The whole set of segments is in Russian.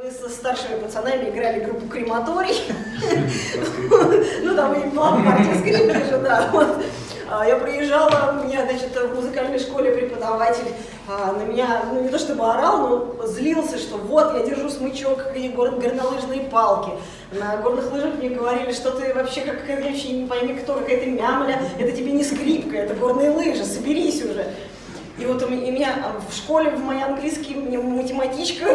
Мы со старшими пацанами играли группу «Крематорий». Ну, там и была партия скрипки же, да. А, я приезжала, у меня, значит, в музыкальной школе преподаватель а, на меня, ну не то чтобы орал, но злился, что вот я держу смычок и горнолыжные палки. На горных лыжах мне говорили, что ты вообще как вообще не пойми кто, какая-то мямля, это тебе не скрипка, это горные лыжи, соберись уже. И вот у меня в школе, в моей английский, мне математичка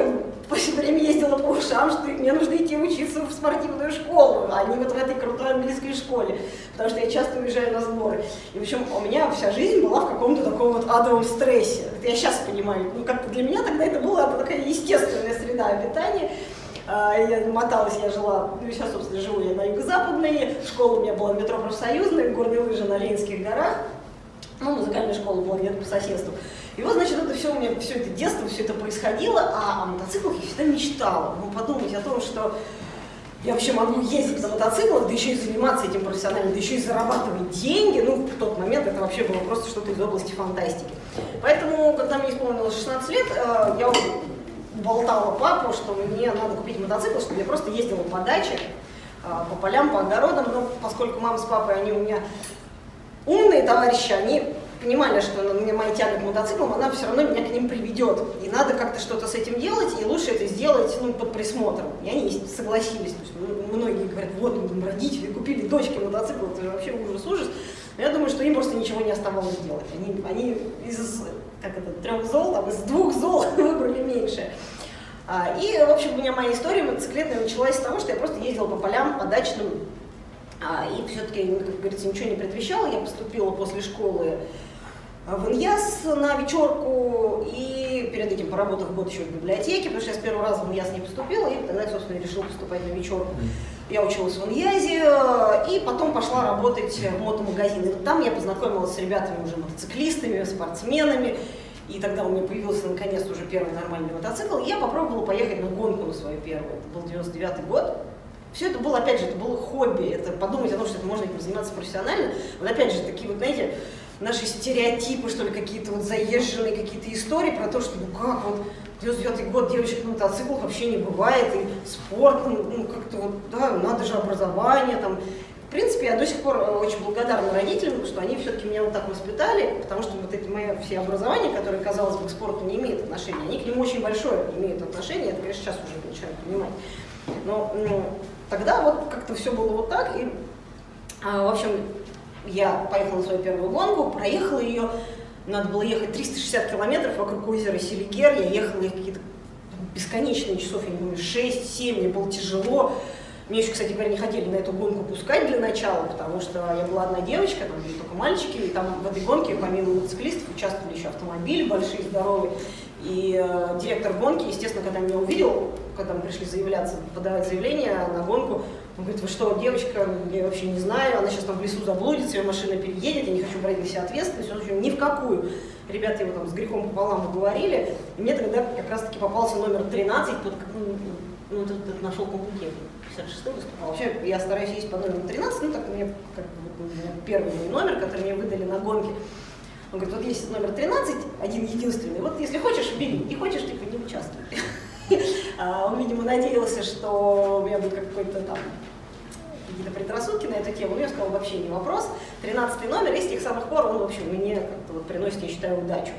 все время ездила по ушам, что мне нужно идти учиться в спортивную школу, а не вот в этой крутой английской школе, потому что я часто уезжаю на сборы. И в общем, у меня вся жизнь была в каком-то таком вот адовом стрессе. Это я сейчас понимаю. Ну, как-то для меня тогда это была такая естественная среда обитания. А, я моталась, я жила, ну сейчас, собственно, живу я на юго-западной, школа у меня была метро профсоюзной, горные лыжи на Ленинских горах, ну, музыкальная школа была где-то по соседству. И вот, значит, это все у меня, все это детство, все это происходило, а о мотоциклах я всегда мечтала. Ну, подумать о том, что я вообще могу ездить на мотоциклах, да еще и заниматься этим профессионально, да еще и зарабатывать деньги. Ну, в тот момент это вообще было просто что-то из области фантастики. Поэтому, когда мне исполнилось 16 лет, э, я болтала папу, что мне надо купить мотоцикл, чтобы я просто ездила по даче, э, по полям, по огородам. Но поскольку мама с папой, они у меня умные товарищи, они понимали, что меня моя тяга к мотоциклам, она все равно меня к ним приведет. И надо как-то что-то с этим делать, и лучше это сделать ну, под присмотром. И они согласились. То есть, ну, многие говорят, вот, родители купили дочке мотоцикл, это же вообще ужас-ужас. Но я думаю, что им просто ничего не оставалось делать. Они, они из как это, трех зол, там, из двух зол выбрали меньше. А, и, в общем, у меня моя история мотоциклетная началась с того, что я просто ездила по полям, по дачным, а, и все-таки, как говорится, ничего не предвещало. Я поступила после школы в ИНЯС на вечерку и перед этим поработав год еще в библиотеке, потому что я с первого раза в ИНЯС не поступила, и тогда, собственно, решила поступать на вечерку. Я училась в ИНЯЗе, и потом пошла работать в мотомагазин. И вот там я познакомилась с ребятами уже мотоциклистами, спортсменами, и тогда у меня появился наконец уже первый нормальный мотоцикл, и я попробовала поехать на гонку на свою первую. Это был 99 год. Все это было, опять же, это было хобби, это подумать о том, что это можно этим заниматься профессионально. Вот опять же, такие вот, знаете, наши стереотипы, что ли, какие-то вот заезженные какие-то истории про то, что ну как вот 99 год девочек на мотоциклах вообще не бывает, и спорт, ну, ну как-то вот, да, надо же образование там. В принципе, я до сих пор э, очень благодарна родителям, что они все-таки меня вот так воспитали, потому что вот эти мои все образования, которые, казалось бы, к спорту не имеют отношения, они к нему очень большое имеют отношение, это, конечно, сейчас уже начинаю понимать. Но ну, тогда вот как-то все было вот так, и, а, в общем, я поехала на свою первую гонку, проехала ее, надо было ехать 360 километров вокруг озера Селигер, я ехала их какие-то бесконечные часов, я не помню, 6-7, мне было тяжело. Мне еще, кстати говоря, не хотели на эту гонку пускать для начала, потому что я была одна девочка, там были только мальчики, и там в этой гонке, помимо мотоциклистов, участвовали еще автомобили большие, здоровые. И э, директор гонки, естественно, когда меня увидел, когда мы пришли заявляться, подавать заявление на гонку, он говорит, вы что, девочка, я вообще не знаю, она сейчас там в лесу заблудится, ее машина переедет, я не хочу брать на себя ответственность, в общем, ни в какую. Ребята его там с грехом пополам уговорили, и мне тогда как раз-таки попался номер 13, под, ну, ну ты, ты нашел комплект, 56 выступал. Вообще, я стараюсь ездить по номеру 13, ну так мне как бы, первый номер, который мне выдали на гонке. Он говорит, вот есть номер 13, один единственный, вот если хочешь, бери, не хочешь, типа не участвуй. А, он, видимо, надеялся, что у меня будет какой-то там какие-то предрассудки на эту тему, но я сказала, вообще не вопрос. 13 номер, и с тех самых пор он, в общем, мне как-то вот приносит, я считаю, удачу.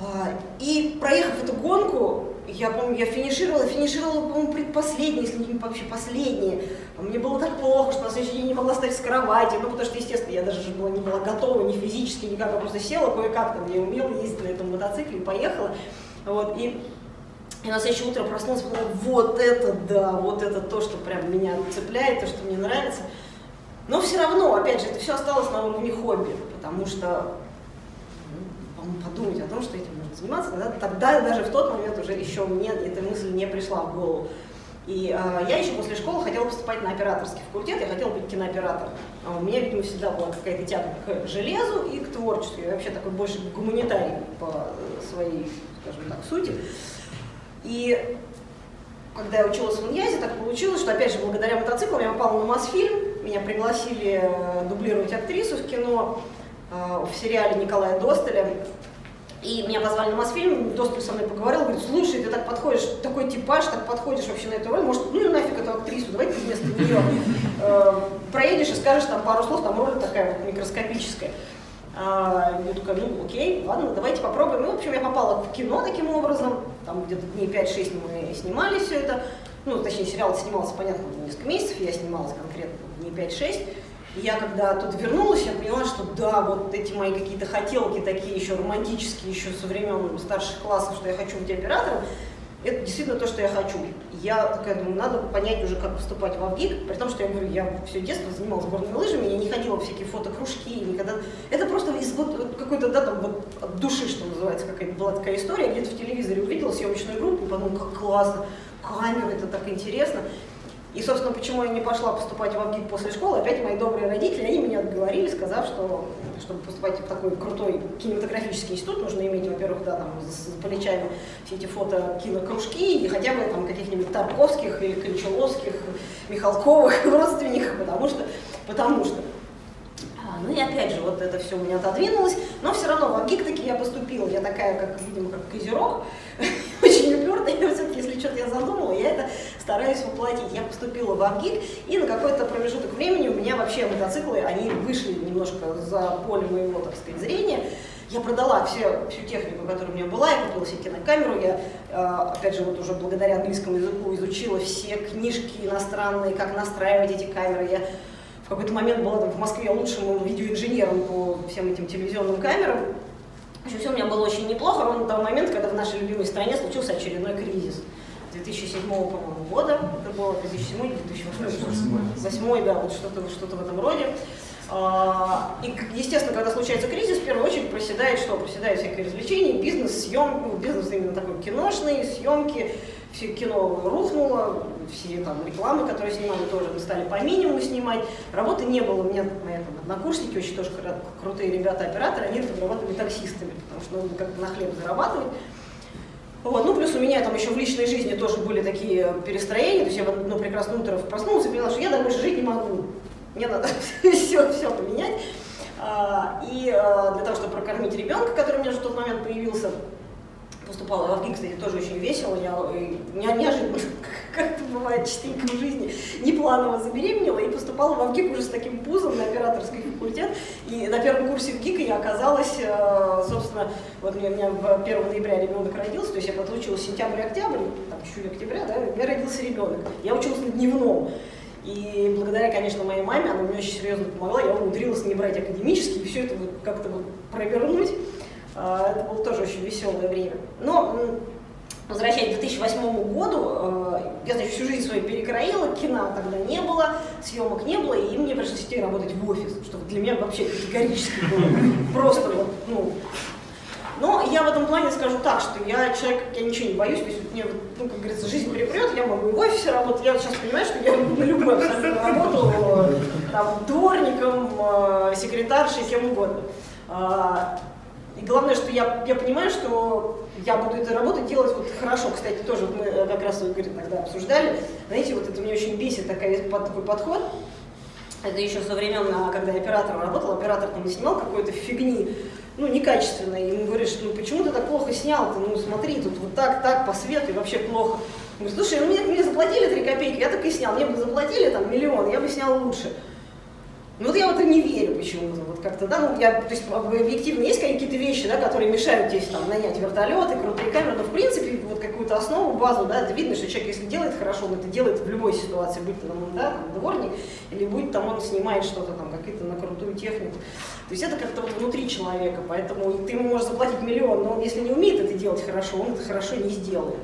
А, и проехав эту гонку, я помню, я финишировала, финишировала, по-моему, предпоследней, если не вообще последние. Мне было так плохо, что на следующий день не могла встать с кровати, ну, потому что, естественно, я даже была, не была готова ни физически, никак, я просто села кое-как там, я умела ездить на этом мотоцикле и поехала. Вот, и, и на следующее утро проснулась, подумала, вот это да, вот это то, что прям меня цепляет, то, что мне нравится. Но все равно, опять же, это все осталось на уровне хобби, потому что ну, подумать о том, что этим можно заниматься, тогда, тогда даже в тот момент уже еще мне эта мысль не пришла в голову. И э, я еще после школы хотела поступать на операторский факультет, я хотела быть кинооператором. А у меня, видимо, всегда была какая-то тяга к железу и к творчеству. Я вообще такой больше гуманитарий по своей, скажем так, сути. И когда я училась в Иньязе, так получилось, что, опять же, благодаря мотоциклам я попала на Мосфильм, меня пригласили э, дублировать актрису в кино, э, в сериале Николая Достеля И меня позвали на Мосфильм, Доспель со мной поговорил, говорит, слушай, ты так подходишь, такой типаж, так подходишь вообще на эту роль, может, ну нафиг эту актрису, давай ты вместо нее э, проедешь и скажешь там пару слов, там роль такая вот микроскопическая. А, я такая, ну окей, ладно, давайте попробуем. Ну, в общем, я попала в кино таким образом, там где-то дней 5-6 мы снимали все это, ну, точнее, сериал снимался, понятно, несколько месяцев, я снималась конкретно дней 5-6, и я когда тут вернулась, я поняла, что да, вот эти мои какие-то хотелки такие еще романтические, еще со времен старших классов, что я хочу быть оператором, это действительно то, что я хочу. Я такая думаю, надо понять уже, как поступать в ВГИК, при том, что я говорю, я все детство занималась горными лыжами, я не ходила в всякие фотокружки, никогда... Это просто из вот какой-то, да, там, вот от души, что называется, какая-то была такая история, где-то в телевизоре увидела съемочную группу, подумала, как классно, камеры, это так интересно. И, собственно, почему я не пошла поступать в ВГИК после школы, опять мои добрые родители, они меня отговорили, сказав, что чтобы поступать в такой крутой кинематографический институт, нужно иметь, во-первых, да, там, за плечами все эти фото-кинокружки и хотя бы там каких-нибудь Тарковских или Кончаловских, Михалковых родственников, потому что, потому что. А, ну и опять же, вот это все у меня отодвинулось, но все равно в ВГИК таки я поступила, я такая, как, видимо, как козерог, но все-таки, если что-то я задумала, я это стараюсь воплотить. Я поступила в АВГИК, и на какой-то промежуток времени у меня вообще мотоциклы, они вышли немножко за поле моего, так сказать, зрения. Я продала все, всю технику, которая у меня была, я купила себе кинокамеру, я, э, опять же, вот уже благодаря английскому языку изучила все книжки иностранные, как настраивать эти камеры. Я в какой-то момент была там, в Москве лучшим видеоинженером по всем этим телевизионным камерам. Общем, все у меня было очень неплохо, ровно до того момента, когда в нашей любимой стране случился очередной кризис. 2007 по-моему, года, это было 2007 2008 2008 да, вот что-то что в этом роде. А, и, естественно, когда случается кризис, в первую очередь проседает что? Проседает всякие развлечения, бизнес, съем, ну, бизнес именно такой киношный, съемки, все кино рухнуло, все там рекламы, которые снимали, тоже стали по минимуму снимать. Работы не было. У меня мои там, однокурсники, очень тоже крутые ребята-операторы, они работали таксистами, потому что ну, как на хлеб зарабатывать. Вот. Ну, плюс у меня там еще в личной жизни тоже были такие перестроения, то есть я в одно прекрасное утро проснулась и поняла, что я дальше жить не могу. Мне надо все, все поменять. А, и а, для того, чтобы прокормить ребенка, который у меня в тот момент появился, поступала в ВГИ, кстати, тоже очень весело. Я не, неожиданно, как это бывает частенько в жизни, непланово забеременела и поступала в ВГИК уже с таким пузом на операторский факультет. И на первом курсе в ГИКа я оказалась, э, собственно, вот у меня в 1 ноября ребенок родился, то есть я подучилась сентябрь-октябрь, там чуть октября, да, у меня родился ребенок. Я училась на дневном. И благодаря, конечно, моей маме, она мне очень серьезно помогла, я умудрилась не брать академический, и все это вот как-то вот провернуть. А, это было тоже очень веселое время. Но возвращаясь к 2008 году, э, я, значит, всю жизнь свою перекроила, кино тогда не было, съемок не было, и мне пришлось идти работать в офис, что для меня вообще категорически было просто вот, ну, но я в этом плане скажу так, что я человек, я ничего не боюсь, то есть мне, ну, как говорится, жизнь припрет, я могу и в офисе работать, я сейчас понимаю, что я на любую абсолютно работу, там, дворником, э, секретаршей, кем угодно. И главное, что я, я понимаю, что я буду эту работу делать вот хорошо. Кстати, тоже мы э, как раз говорит, тогда обсуждали. Знаете, вот это меня очень бесит такой, такой подход. Это еще со времен, а, когда я оператором работала, оператор там снимал какой-то фигни, ну, некачественной. Ему говоришь, ну, почему ты так плохо снял-то? Ну, смотри, тут вот так, так, по свету, и вообще плохо. Он говорит, слушай, ну, мне, мне заплатили 3 копейки, я так и снял. Мне бы заплатили там миллион, я бы снял лучше. Ну вот я вот не верю почему-то, вот как-то, да, ну я, то есть объективно есть какие-то вещи, да, которые мешают здесь там нанять вертолеты, крутые камеры, но в принципе вот какую-то основу, базу, да, это видно, что человек, если делает хорошо, он это делает в любой ситуации, будь то там, да, там, дворник, или будь там он снимает что-то там, какие-то на крутую технику. То есть это как-то вот внутри человека, поэтому ты ему можешь заплатить миллион, но он если не умеет это делать хорошо, он это хорошо не сделает.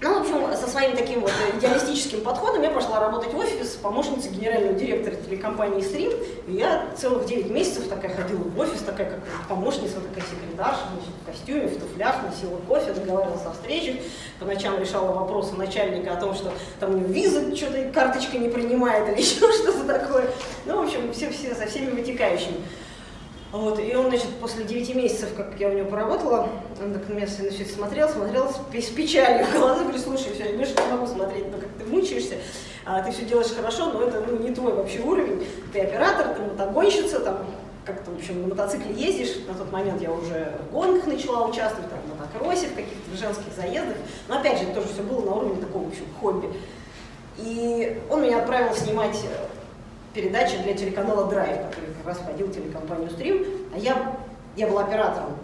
Ну, в общем, со своим таким вот идеалистическим подходом я пошла работать в офис помощницей генерального директора телекомпании «Стрим». И я целых 9 месяцев такая ходила в офис, такая как помощница, такая секретарша, значит, в костюме, в туфлях, носила кофе, договаривалась о встречах, по ночам решала вопросы начальника о том, что там у него виза что-то карточка не принимает или еще что-то такое. Ну, в общем, все-все со всеми вытекающими. Вот, и он, значит, после 9 месяцев, как я у него поработала, он так на меня это смотрел, смотрел с, с печалью в глаза, говорю, слушай, все, я больше не могу смотреть, ну как ты мучаешься, а ты все делаешь хорошо, но это ну, не твой вообще уровень, ты оператор, ты мотогонщица, там, как то в общем, на мотоцикле ездишь, на тот момент я уже в гонках начала участвовать, там, на мотокроссе, в каких-то женских заездах, но опять же, тоже все было на уровне такого, в общем, хобби. И он меня отправил снимать э, передачи для телеканала Драйв, который как раз входил в телекомпанию Стрим, а я, я была оператором.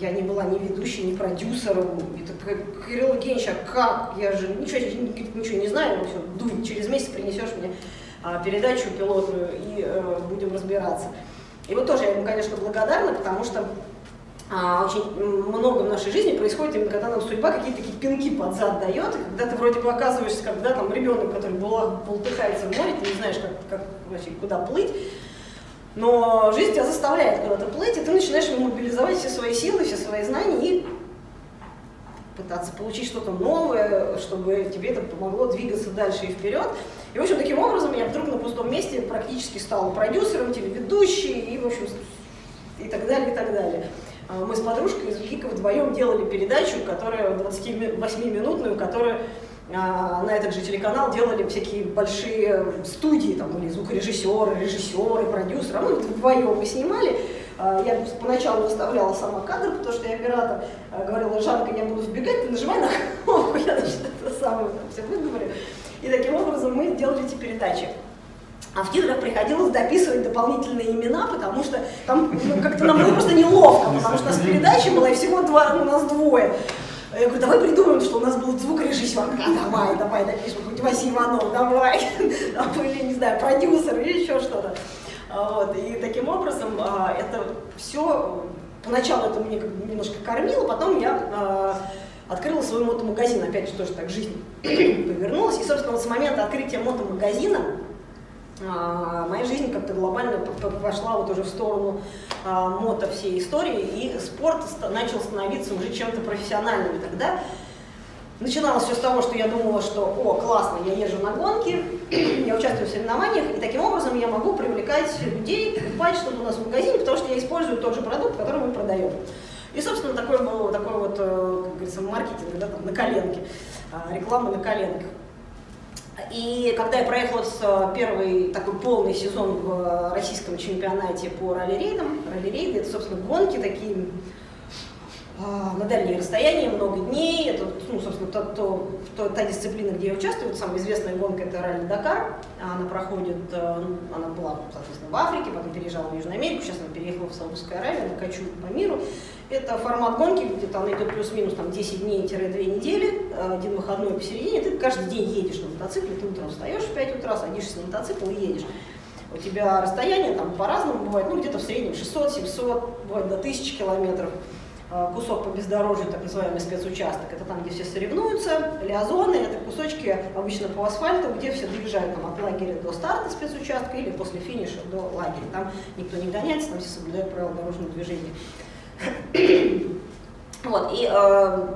Я не была ни ведущей, ни продюсером. Это Кирилл Евгеньевич, а как? Я же ничего, ничего не знаю. Все, дуй, через месяц принесешь мне а, передачу пилотную и э, будем разбираться. И вот тоже я ему, конечно, благодарна, потому что очень много в нашей жизни происходит именно когда нам судьба какие-то такие пинки под зад дает, когда ты вроде бы оказываешься, когда там ребенок, который была, болтыхается в море, ты не знаешь, как, как вообще, куда плыть, но жизнь тебя заставляет куда-то плыть, и ты начинаешь мобилизовать все свои силы, все свои знания и пытаться получить что-то новое, чтобы тебе это помогло двигаться дальше и вперед. И, в общем, таким образом я вдруг на пустом месте практически стала продюсером, телеведущей и, в общем, и так далее, и так далее. А, мы с подружкой из Вика вдвоем делали передачу, которая 28-минутную, которая а, на этот же телеканал делали всякие большие студии, там были звукорежиссеры, режиссеры, продюсеры, а мы вдвоем мы снимали. А, я поначалу выставляла сама кадр, потому что я оператор говорила, Жанка, я буду вбегать, ты нажимай на кнопку, я значит, это самое все выговорю. И таким образом мы делали эти передачи. А в титрах приходилось дописывать дополнительные имена, потому что там ну, как-то нам было просто неловко, потому что у нас передача была, и всего два, у нас двое. Я говорю, давай придумаем, что у нас был звукорежиссер. А, давай, давай, допишем, хоть Василий Иванов, давай. Или, не знаю, продюсер, или еще что-то. А, вот. И таким образом а, это все, поначалу это мне немножко кормило, потом я открыла свой мотомагазин, опять же, тоже так жизнь повернулась. И, собственно, вот с момента открытия мотомагазина а, моя жизнь как-то глобально пошла вот уже в сторону а, мото всей истории, и спорт начал становиться уже чем-то профессиональным. Тогда начиналось все с того, что я думала, что, о, классно, я езжу на гонки, я участвую в соревнованиях, и таким образом я могу привлекать людей, покупать что-то у нас в магазине, потому что я использую тот же продукт, который мы продаем. И, собственно, такой был такой вот, э, как говорится, маркетинг, да, там, на коленке, а, реклама на коленках. И когда я проехала с э, первый такой полный сезон в российском чемпионате по ралли-рейдам, ралли-рейды, это, собственно, гонки такие а, на дальние расстояния, много дней. Это, ну, собственно, то, то, та дисциплина, где я участвую. Самая известная гонка – это ралли Дакар. Она проходит, э, ну, она была, соответственно, в Африке, потом переезжала в Южную Америку, сейчас она переехала в Саудовскую Аравию, она кочует по миру. Это формат гонки, где там идет плюс-минус там, 10 дней-2 недели, э, один выходной посередине. Ты каждый день едешь на мотоцикле, ты утром встаешь в 5 утра, садишься на мотоцикл и едешь. У тебя расстояние там по-разному бывает, ну где-то в среднем 600-700, бывает до 1000 километров. Э, кусок по бездорожью, так называемый спецучасток, это там, где все соревнуются, лиазоны, это кусочки обычно по асфальту, где все доезжают там, от лагеря до старта спецучастка или после финиша до лагеря. Там никто не гоняется, там все соблюдают правила дорожного движения. вот, и э,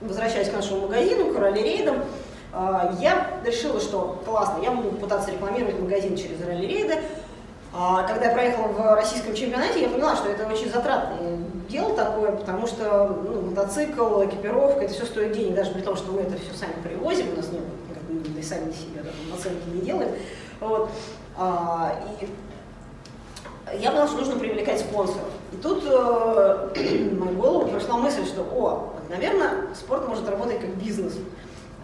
возвращаясь к нашему магазину, к ралли-рейдам, э, я решила, что классно, я буду пытаться рекламировать магазин через ралли-рейды, а когда я проехала в российском чемпионате, я поняла, что это очень затратное дело такое, потому что ну, мотоцикл, экипировка, это все стоит денег, даже при том, что мы это все сами привозим, у нас нет, мы сами себе да, наценки не делаем. Вот. А, и я поняла, что нужно привлекать спонсоров. И тут э, в мою голову пришла мысль, что, о, наверное, спорт может работать как бизнес.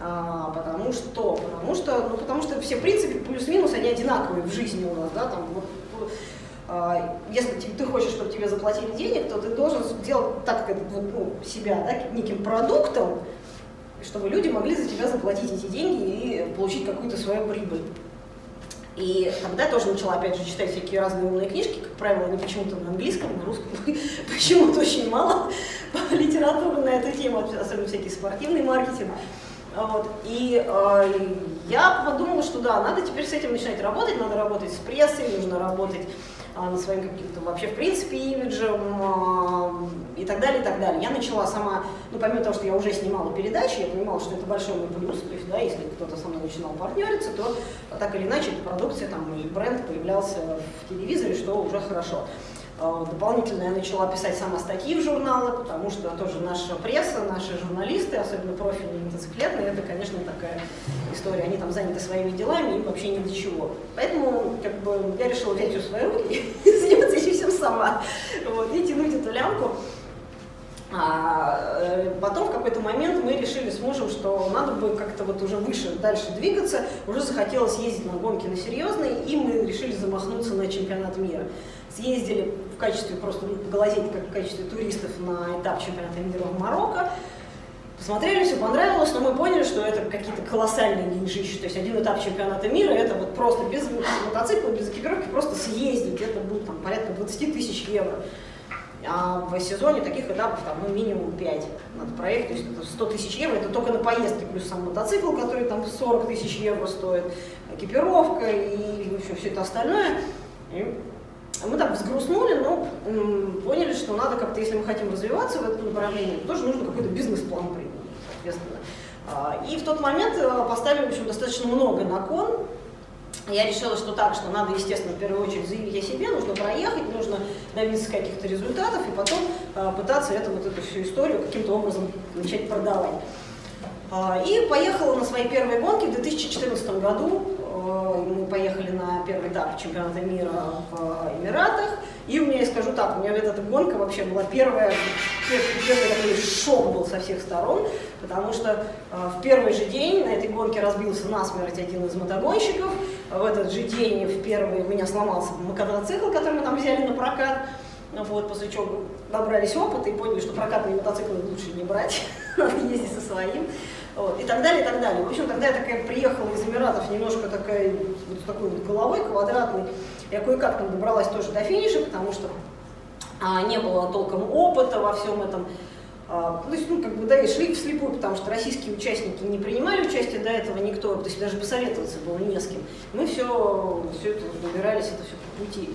А, потому что, потому что, ну, потому что все принципы плюс-минус они одинаковые в жизни у нас, да, там вот а, если ты хочешь, чтобы тебе заплатили денег, то ты должен сделать так, как ну, себя да, неким продуктом, чтобы люди могли за тебя заплатить эти деньги и получить какую-то свою прибыль. И тогда я тоже начала, опять же, читать всякие разные умные книжки, как правило, не почему-то на английском, на русском, почему-то очень мало литературы на эту тему, особенно всякий спортивный маркетинг. Вот. И э, я подумала, что да, надо теперь с этим начинать работать, надо работать с прессой, нужно работать над своим каким-то вообще в принципе имиджем а, и так далее, и так далее. Я начала сама, ну помимо того, что я уже снимала передачи, я понимала, что это большой мой плюс, то есть, да, если кто-то со мной начинал партнериться, то так или иначе эта продукция там или бренд появлялся в телевизоре, что уже хорошо. А, дополнительно я начала писать сама статьи в журналы, потому что тоже наша пресса, наши журналисты, особенно профильные мотоциклетные, это, конечно, такая история. Они там заняты своими делами, им вообще ни до чего. Поэтому как бы, я решила взять все в свои руки и заниматься этим всем сама, вот, и тянуть эту лямку. А э, потом в какой-то момент мы решили с мужем, что надо бы как-то вот уже выше, дальше двигаться, уже захотелось ездить на гонки на серьезные, и мы решили замахнуться на чемпионат мира. Съездили в качестве, просто поглазеть как в качестве туристов на этап чемпионата мира в Марокко, Посмотрели, все понравилось, но мы поняли, что это какие-то колоссальные деньжища. То есть один этап чемпионата мира, это вот просто без мотоцикла, без экипировки, просто съездить. Это будет там порядка 20 тысяч евро. А в сезоне таких этапов там, ну, минимум 5 надо проехать, то есть это 100 тысяч евро, это только на поездке, плюс сам мотоцикл, который там 40 тысяч евро стоит, экипировка и в общем, все это остальное. И мы так взгрустнули, но поняли, что надо как-то, если мы хотим развиваться в этом направлении, то тоже нужно какой-то бизнес-план придумать соответственно. А, и в тот момент э, поставили, в общем, достаточно много на кон. Я решила, что так, что надо, естественно, в первую очередь заявить о себе, нужно проехать, нужно добиться каких-то результатов и потом э, пытаться это, вот эту всю историю каким-то образом начать продавать. А, и поехала на свои первые гонки в 2014 году. Э, мы поехали на первый этап чемпионата мира в Эмиратах. И у меня, я скажу так, у меня эта гонка вообще была первая, первый такой шок был со всех сторон, потому что э, в первый же день на этой гонке разбился насмерть один из мотогонщиков. В этот же день в первый у меня сломался мотоцикл, который мы там взяли на прокат. Вот, после чего набрались опыта и поняли, что прокатные мотоциклы лучше не брать, надо ездить со своим. Вот, и так далее, и так далее. В общем, тогда я такая приехала из Эмиратов немножко такая, вот с такой вот головой квадратной. Я кое-как там добралась тоже до финиша, потому что а, не было толком опыта во всем этом. А, то есть, ну, как бы, да, и шли вслепую, потому что российские участники не принимали участие до этого никто, то есть даже посоветоваться было не с кем. Мы все, все это набирались, это все по пути.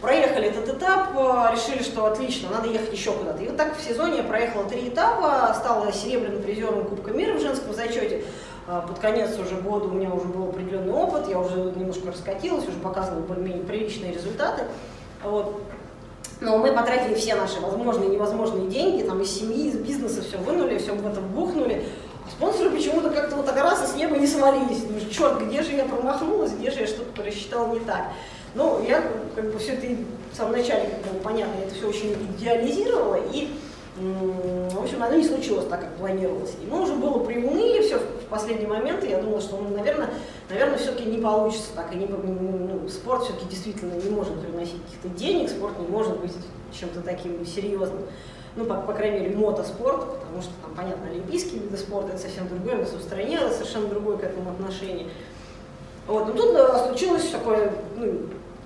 Проехали этот этап, э, решили, что отлично, надо ехать еще куда-то. И вот так в сезоне я проехала три этапа, стала серебряным призером Кубка мира в женском зачете. Э, под конец уже года у меня уже был определенный опыт, я уже немножко раскатилась, уже показывала более-менее приличные результаты. Вот. Но мы потратили все наши возможные и невозможные деньги, там из семьи, из бизнеса все вынули, все в этом бухнули. А спонсоры почему-то как-то вот так раз и с неба не свалились. Думаю, черт, где же я промахнулась, где же я что-то рассчитала не так. Ну, я как бы все это в самом начале, как бы, понятно, это все очень идеализировала, и, в общем, оно не случилось так, как планировалось. И мы уже было приуныли все в последний момент, и я думала, что, ну, наверное, наверное все-таки не получится так, и не, ну, спорт все-таки действительно не может приносить каких-то денег, спорт не может быть чем-то таким серьезным. Ну, по, по крайней мере, мотоспорт, потому что там, понятно, олимпийские виды спорта, это совсем другое, у нас в стране совершенно другое к этому отношение. Вот, но тут да, случилось такое, ну,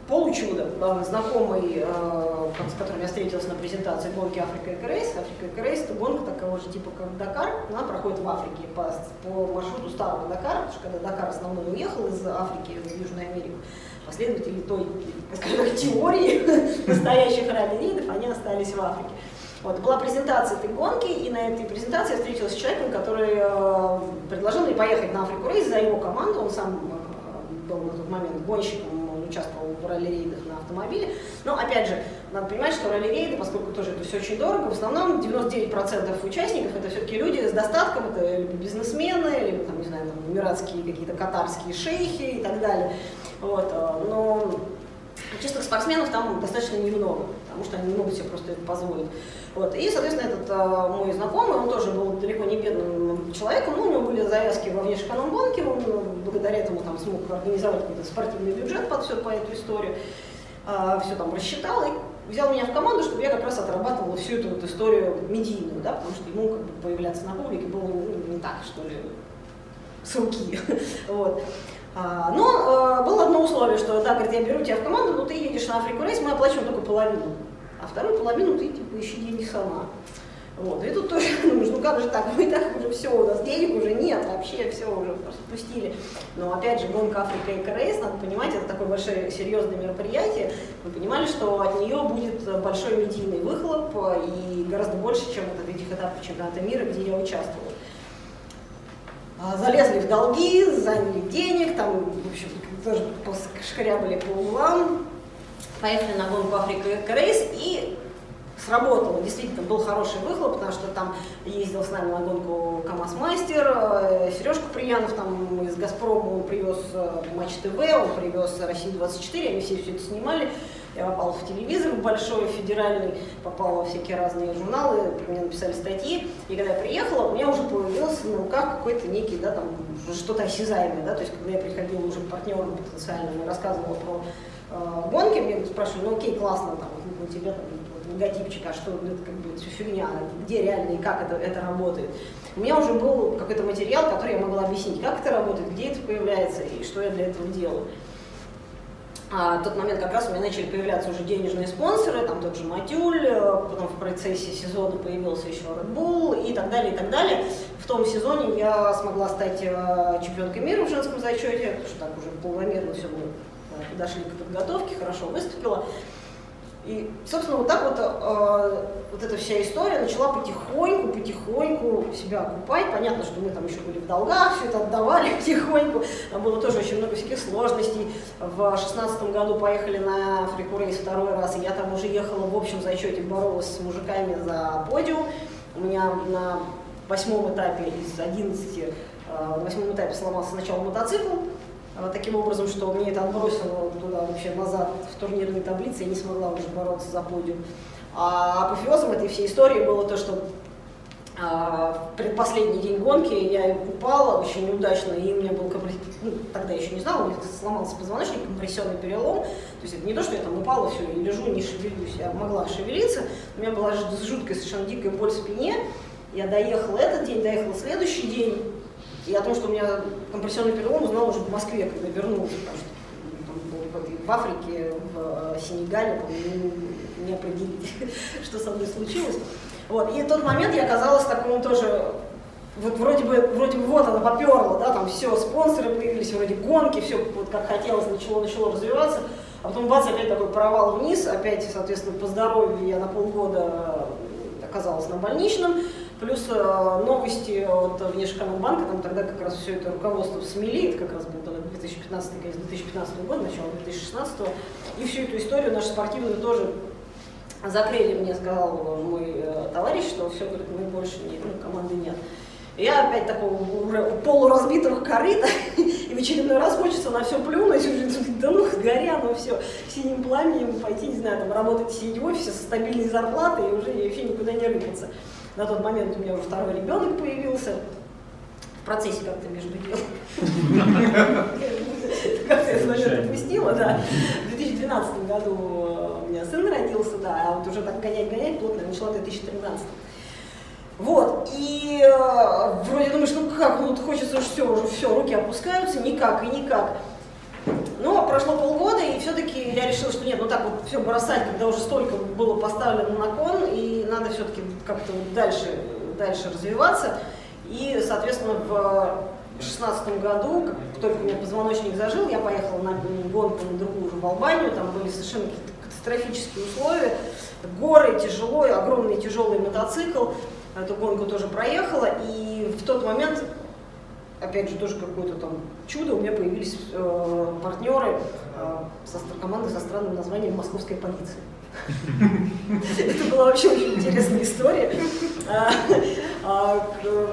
получудо. Знакомый, э, с которым я встретилась на презентации гонки Африка и Рейс. Африка и Рейс это гонка такого же типа, как Дакар. Она проходит в Африке по, по маршруту старого Дакара, потому что когда Дакар основной уехал из Африки в Южную Америку, последователи той, скажем теории настоящих ралли-рейдов, они остались в Африке. Вот, была презентация этой гонки, и на этой презентации я встретилась с человеком, который э, предложил мне поехать на Африку Рейс за его команду. Он сам был на тот момент гонщиком участвовал в ралли-рейдах на автомобиле. Но опять же, надо понимать, что ралли-рейды, поскольку тоже это все очень дорого, в основном 99% участников это все-таки люди с достатком, это либо бизнесмены, либо там, не знаю, там, эмиратские какие-то катарские шейхи и так далее. Вот, э, но чистых спортсменов там достаточно немного, потому что они не могут себе просто это позволить. Вот. И, соответственно, этот а, мой знакомый, он тоже был далеко не бедным человеком, но у него были завязки во внешэкономбанке, он ну, благодаря этому там, смог организовать какой-то спортивный бюджет под все по эту историю, а, все там рассчитал и взял меня в команду, чтобы я как раз отрабатывала всю эту вот историю медийную, да, потому что ему как бы, появляться на публике было ну, не так, что ли, с руки. вот. А, но а, было одно условие, что да, говорит, я беру тебя в команду, но ты едешь на Африку Рейс, мы оплачиваем только половину а вторую половину ты типа ищи деньги сама. Вот. И тут тоже думаешь, ну как же так, мы так уже все, у нас денег уже нет, вообще все уже просто пустили. Но опять же, гонка Африка и Рейс, надо понимать, это такое большое серьезное мероприятие. Мы понимали, что от нее будет большой медийный выхлоп и гораздо больше, чем от этих этапов чемпионата мира, где я участвовала. А, залезли в долги, заняли денег, там, в общем, тоже шкрябали по углам, поехали на гонку Африка Рейс, и сработало. Действительно, был хороший выхлоп, потому что там ездил с нами на гонку КамАЗ-мастер, э, Сережка Приянов там из Газпрома, привез э, Матч ТВ, он привез Россию-24, они все все это снимали. Я попала в телевизор большой, федеральный, попала во всякие разные журналы, про меня написали статьи. И когда я приехала, у меня уже появился на руках какой-то некий, да, там, что-то осязаемое, да, то есть когда я приходила уже к партнерам потенциальным и рассказывала про э, гонки, мне спрашивали, ну окей, классно, там, у тебя там логотипчик, а что это как бы фигня, где реально и как это, это работает. У меня уже был какой-то материал, который я могла объяснить, как это работает, где это появляется и что я для этого делаю. А, в тот момент как раз у меня начали появляться уже денежные спонсоры, там тот же Матюль, э, потом в процессе сезона появился еще Red Bull и так далее, и так далее. В том сезоне я смогла стать э, чемпионкой мира в женском зачете, потому что так уже полномерно все э, подошли к подготовке, хорошо выступила. И, собственно, вот так вот, э, вот эта вся история начала потихоньку, потихоньку себя окупать. Понятно, что мы там еще были в долгах, все это отдавали потихоньку. Там было тоже очень много всяких сложностей. В шестнадцатом году поехали на фрикурейс второй раз, и я там уже ехала в общем зачете, боролась с мужиками за подиум. У меня на восьмом этапе из 11, э, на восьмом этапе сломался сначала мотоцикл, таким образом, что мне это отбросило туда вообще назад в турнирной таблице, я не смогла уже бороться за подиум. А апофеозом этой всей истории было то, что а, в предпоследний день гонки я упала очень неудачно, и у меня был ну, тогда еще не знала, у меня сломался позвоночник, компрессионный перелом. То есть это не то, что я там упала, все, и лежу, не шевелюсь, я могла шевелиться. У меня была жуткая, совершенно дикая боль в спине. Я доехала этот день, доехала следующий день, и о том, что у меня компрессионный перелом, узнала уже в Москве, когда вернулась, потому что там, в, в Африке, в э, Сенегале, не, не определить, что со мной случилось. Вот. И в тот момент я оказалась в таком тоже, вот вроде бы, вроде бы вот она поперла, да, там все, спонсоры появились, вроде гонки, все вот как хотелось, начало, начало развиваться, а потом бац, опять такой провал вниз, опять, соответственно, по здоровью я на полгода оказалась на больничном, Плюс э, новости от Внешэкономбанка, там тогда как раз все это руководство смели, это как раз был 2015, конец 2015 года, начало 2016, и всю эту историю нашу спортивную тоже закрыли, мне сказал мой э, товарищ, что все, говорит, мы больше не, ну, команды нет. Я опять такого уже полуразбитого корыта, и в очередной раз хочется на все плюнуть, уже, да ну горя, ну все, синим пламенем пойти, не знаю, там работать, сидеть в офисе со стабильной зарплатой, и уже вообще никуда не рыпаться. На тот момент у меня уже второй ребенок появился. В процессе как-то между делом. Как-то я момент отпустила, да. В 2012 году у меня сын родился, да, а вот уже так гонять-гонять плотно начала в 2013. Вот, и э, вроде думаешь, ну как, ну хочется уже все, уже все, руки опускаются, никак и никак. Но прошло полгода, и все-таки я решила, что нет, ну так вот все бросать, когда уже столько было поставлено на кон, и надо все-таки как-то дальше, дальше развиваться. И, соответственно, в 2016 году, как только у меня позвоночник зажил, я поехала на гонку на другую уже в Албанию, там были совершенно какие-то катастрофические условия, горы, тяжело, огромный тяжелый мотоцикл, эту гонку тоже проехала, и в тот момент опять же, тоже какое-то там чудо, у меня появились э, партнеры э, со, команды со странным названием «Московская полиция». Это была вообще очень интересная история. А, а,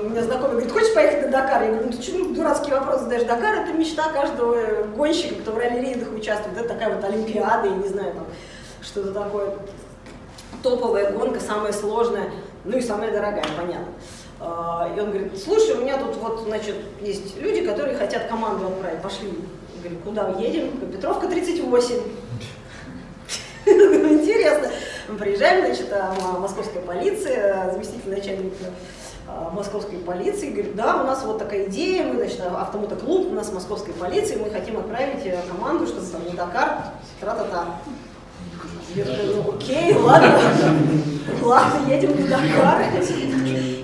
меня знакомый говорит, хочешь поехать на Дакар? Я говорю, ну ты что, ну, дурацкий вопрос задаешь. Дакар это мечта каждого гонщика, кто в ралли-рейдах участвует. Это такая вот Олимпиада, я не знаю, там что-то такое. Топовая гонка, самая сложная, ну и самая дорогая, понятно. А, и он говорит, слушай, у меня тут вот, значит, есть люди, которые хотят команду отправить, пошли. Я говорю, куда едем? Петровка 38. Интересно. Мы приезжаем, значит, а, московская полиция, заместитель начальника а, московской полиции, говорит, да, у нас вот такая идея, мы, значит, автомотоклуб, у нас московской полиции, мы хотим отправить э, команду, чтобы там не Дакар, тра-та-та. Я такая, ну окей, ладно, ладно, едем в Дакар.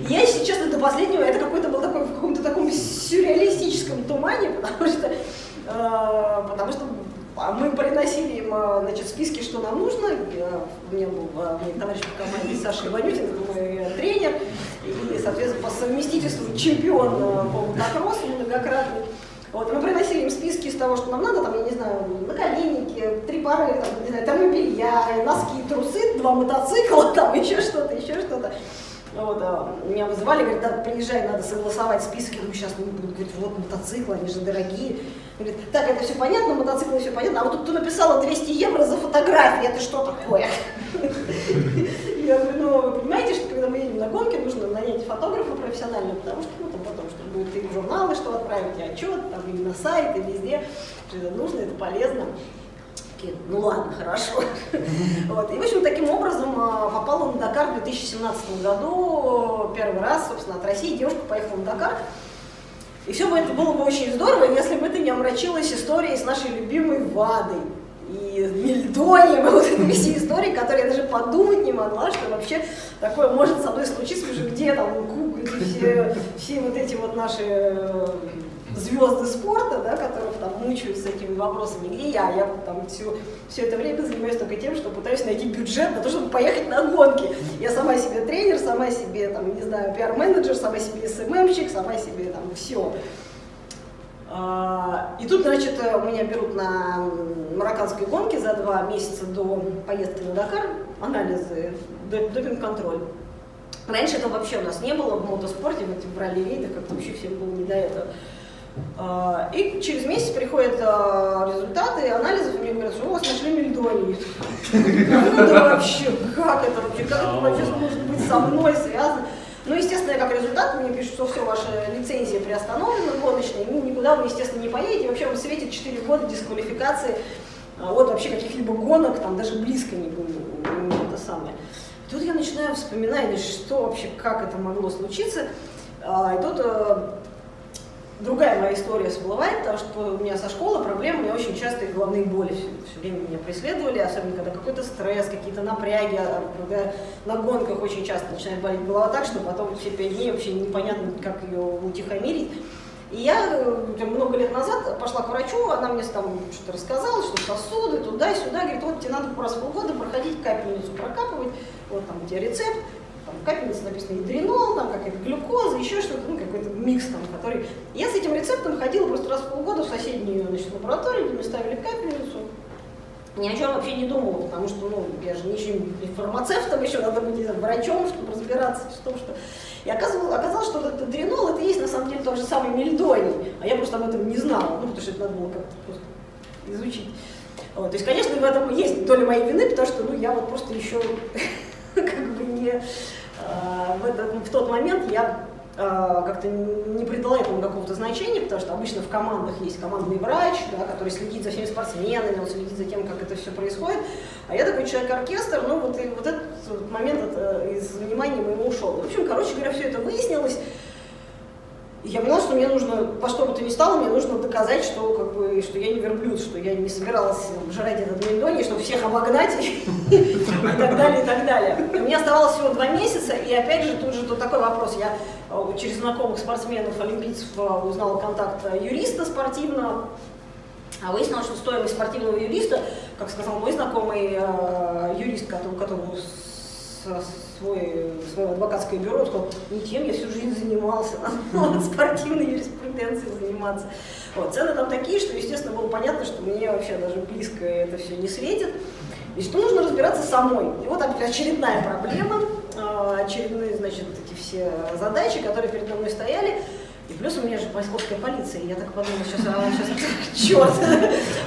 Я, если честно, до последнего, это какой-то был такой в каком-то таком сюрреалистическом тумане, потому что, э, потому что мы приносили им э, значит, списки, что нам нужно. Я, у меня был э, мой товарищ по команде Саша Иванютин, это мой тренер, и, соответственно, по совместительству чемпион по мотокроссу многократный. Вот, мы приносили им списки из того, что нам надо, там, я не знаю, наколенники, три пары, там, не знаю, термобелья, носки, трусы, два мотоцикла, там, еще что-то, еще что-то. Вот, а, меня вызывали, говорят, да, приезжай, надо согласовать список. Я думаю, сейчас не буду. Говорит, вот мотоциклы, они же дорогие. Говорит, так, это все понятно, мотоциклы все понятно, а вот тут ты написала 200 евро за фотографии, это что такое? Я говорю, ну, вы понимаете, что когда мы едем на гонки, нужно нанять фотографа профессионального, потому что, ну, там потом, что будет и в журналы, что отправить, и отчет, там, и на сайт, и везде, это нужно, это полезно. Такие, ну ладно, хорошо. Вот. И, в общем, таким образом а, попала на Дакар в 2017 году, первый раз, собственно, от России девушка поехала на Дакар. И все бы это было бы очень здорово, если бы это не омрачилась историей с нашей любимой Вадой и Мельдонием, и вот этой всей истории, которую я даже подумать не могла, что вообще такое может со мной случиться, уже где там Куб, где все, все вот эти вот наши э, звезды спорта, да, которых там мучаются этими вопросами, где я? Я там все, все это время занимаюсь только тем, что пытаюсь найти бюджет на то, чтобы поехать на гонки. Я сама себе тренер, сама себе, там, не знаю, пиар-менеджер, сама себе СММщик, сама себе там все. А, и тут, значит, меня берут на марокканской гонке за два месяца до поездки на Дакар, анализы, допинг-контроль. Раньше этого вообще у нас не было в мотоспорте, в ралли-рейдах, как-то вообще всем было не до этого. А, и через месяц приходят а, результаты анализов, и мне говорят, что у вас нашли мельдонии. Ну это вообще, как это вообще, как это вообще может быть со мной связано? Ну, естественно, как результат мне пишут, что все, ваша лицензия приостановлена гоночная, ну, никуда вы, естественно, не поедете, вообще вам светит 4 года дисквалификации а, от вообще каких-либо гонок, там даже близко не, не это самое. Тут я начинаю вспоминать, что вообще, как это могло случиться, и тут другая моя история всплывает, потому что у меня со школы проблемы, у меня очень частые головные боли все, все время меня преследовали, особенно когда какой-то стресс, какие-то напряги, а когда на гонках очень часто начинает болеть голова так, что потом все пять дней вообще непонятно, как ее утихомирить. И я э, много лет назад пошла к врачу, она мне там что-то рассказала, что сосуды, туда-сюда, говорит, вот тебе надо раз в полгода проходить капельницу, прокапывать, вот там у тебя рецепт, там капельница написано идринол, там какая-то глюкоза, еще что-то, ну какой-то микс там, который... Я с этим рецептом ходила просто раз в полгода в соседнюю значит, лабораторию, где мне ставили капельницу. Ни о чем вообще не думала, потому что, ну, я же ничего не фармацевтом еще, надо быть знаю, врачом, чтобы разбираться в том, что... И оказалось, оказалось, что этот адренол, это есть на самом деле тот же самый мельдоний, а я просто об этом не знала, ну, потому что это надо было как-то просто изучить. Вот. То есть, конечно, в этом есть доля моей вины, потому что, ну, я вот просто еще как бы не в, этот, в тот момент я э, как-то не придала этому какого-то значения, потому что обычно в командах есть командный врач, да, который следит за всеми спортсменами, он следит за тем, как это все происходит. А я такой человек-оркестр, ну вот, и вот этот момент это, из внимания моего ушел. В общем, короче говоря, все это выяснилось я поняла, что мне нужно, по что бы то ни стало, мне нужно доказать, что, как бы, что я не верблюд, что я не собиралась жрать этот мельдоний, чтобы всех обогнать и, так далее, и так далее. У меня оставалось всего два месяца, и опять же, тут же тут такой вопрос. Я э, через знакомых спортсменов, олимпийцев э, узнала контакт юриста спортивного, а выяснилось, что стоимость спортивного юриста, как сказал мой знакомый э, юрист, который, которому свой, свое адвокатское бюро, сказал, не тем я всю жизнь занимался, надо спортивной юриспруденцией заниматься. Вот, цены там такие, что, естественно, было понятно, что мне вообще даже близко это все не светит, и что нужно разбираться самой. И вот очередная проблема, а, очередные, значит, эти все задачи, которые передо мной стояли, и плюс у меня же московская полиция, и я так подумала, сейчас, а, сейчас черт.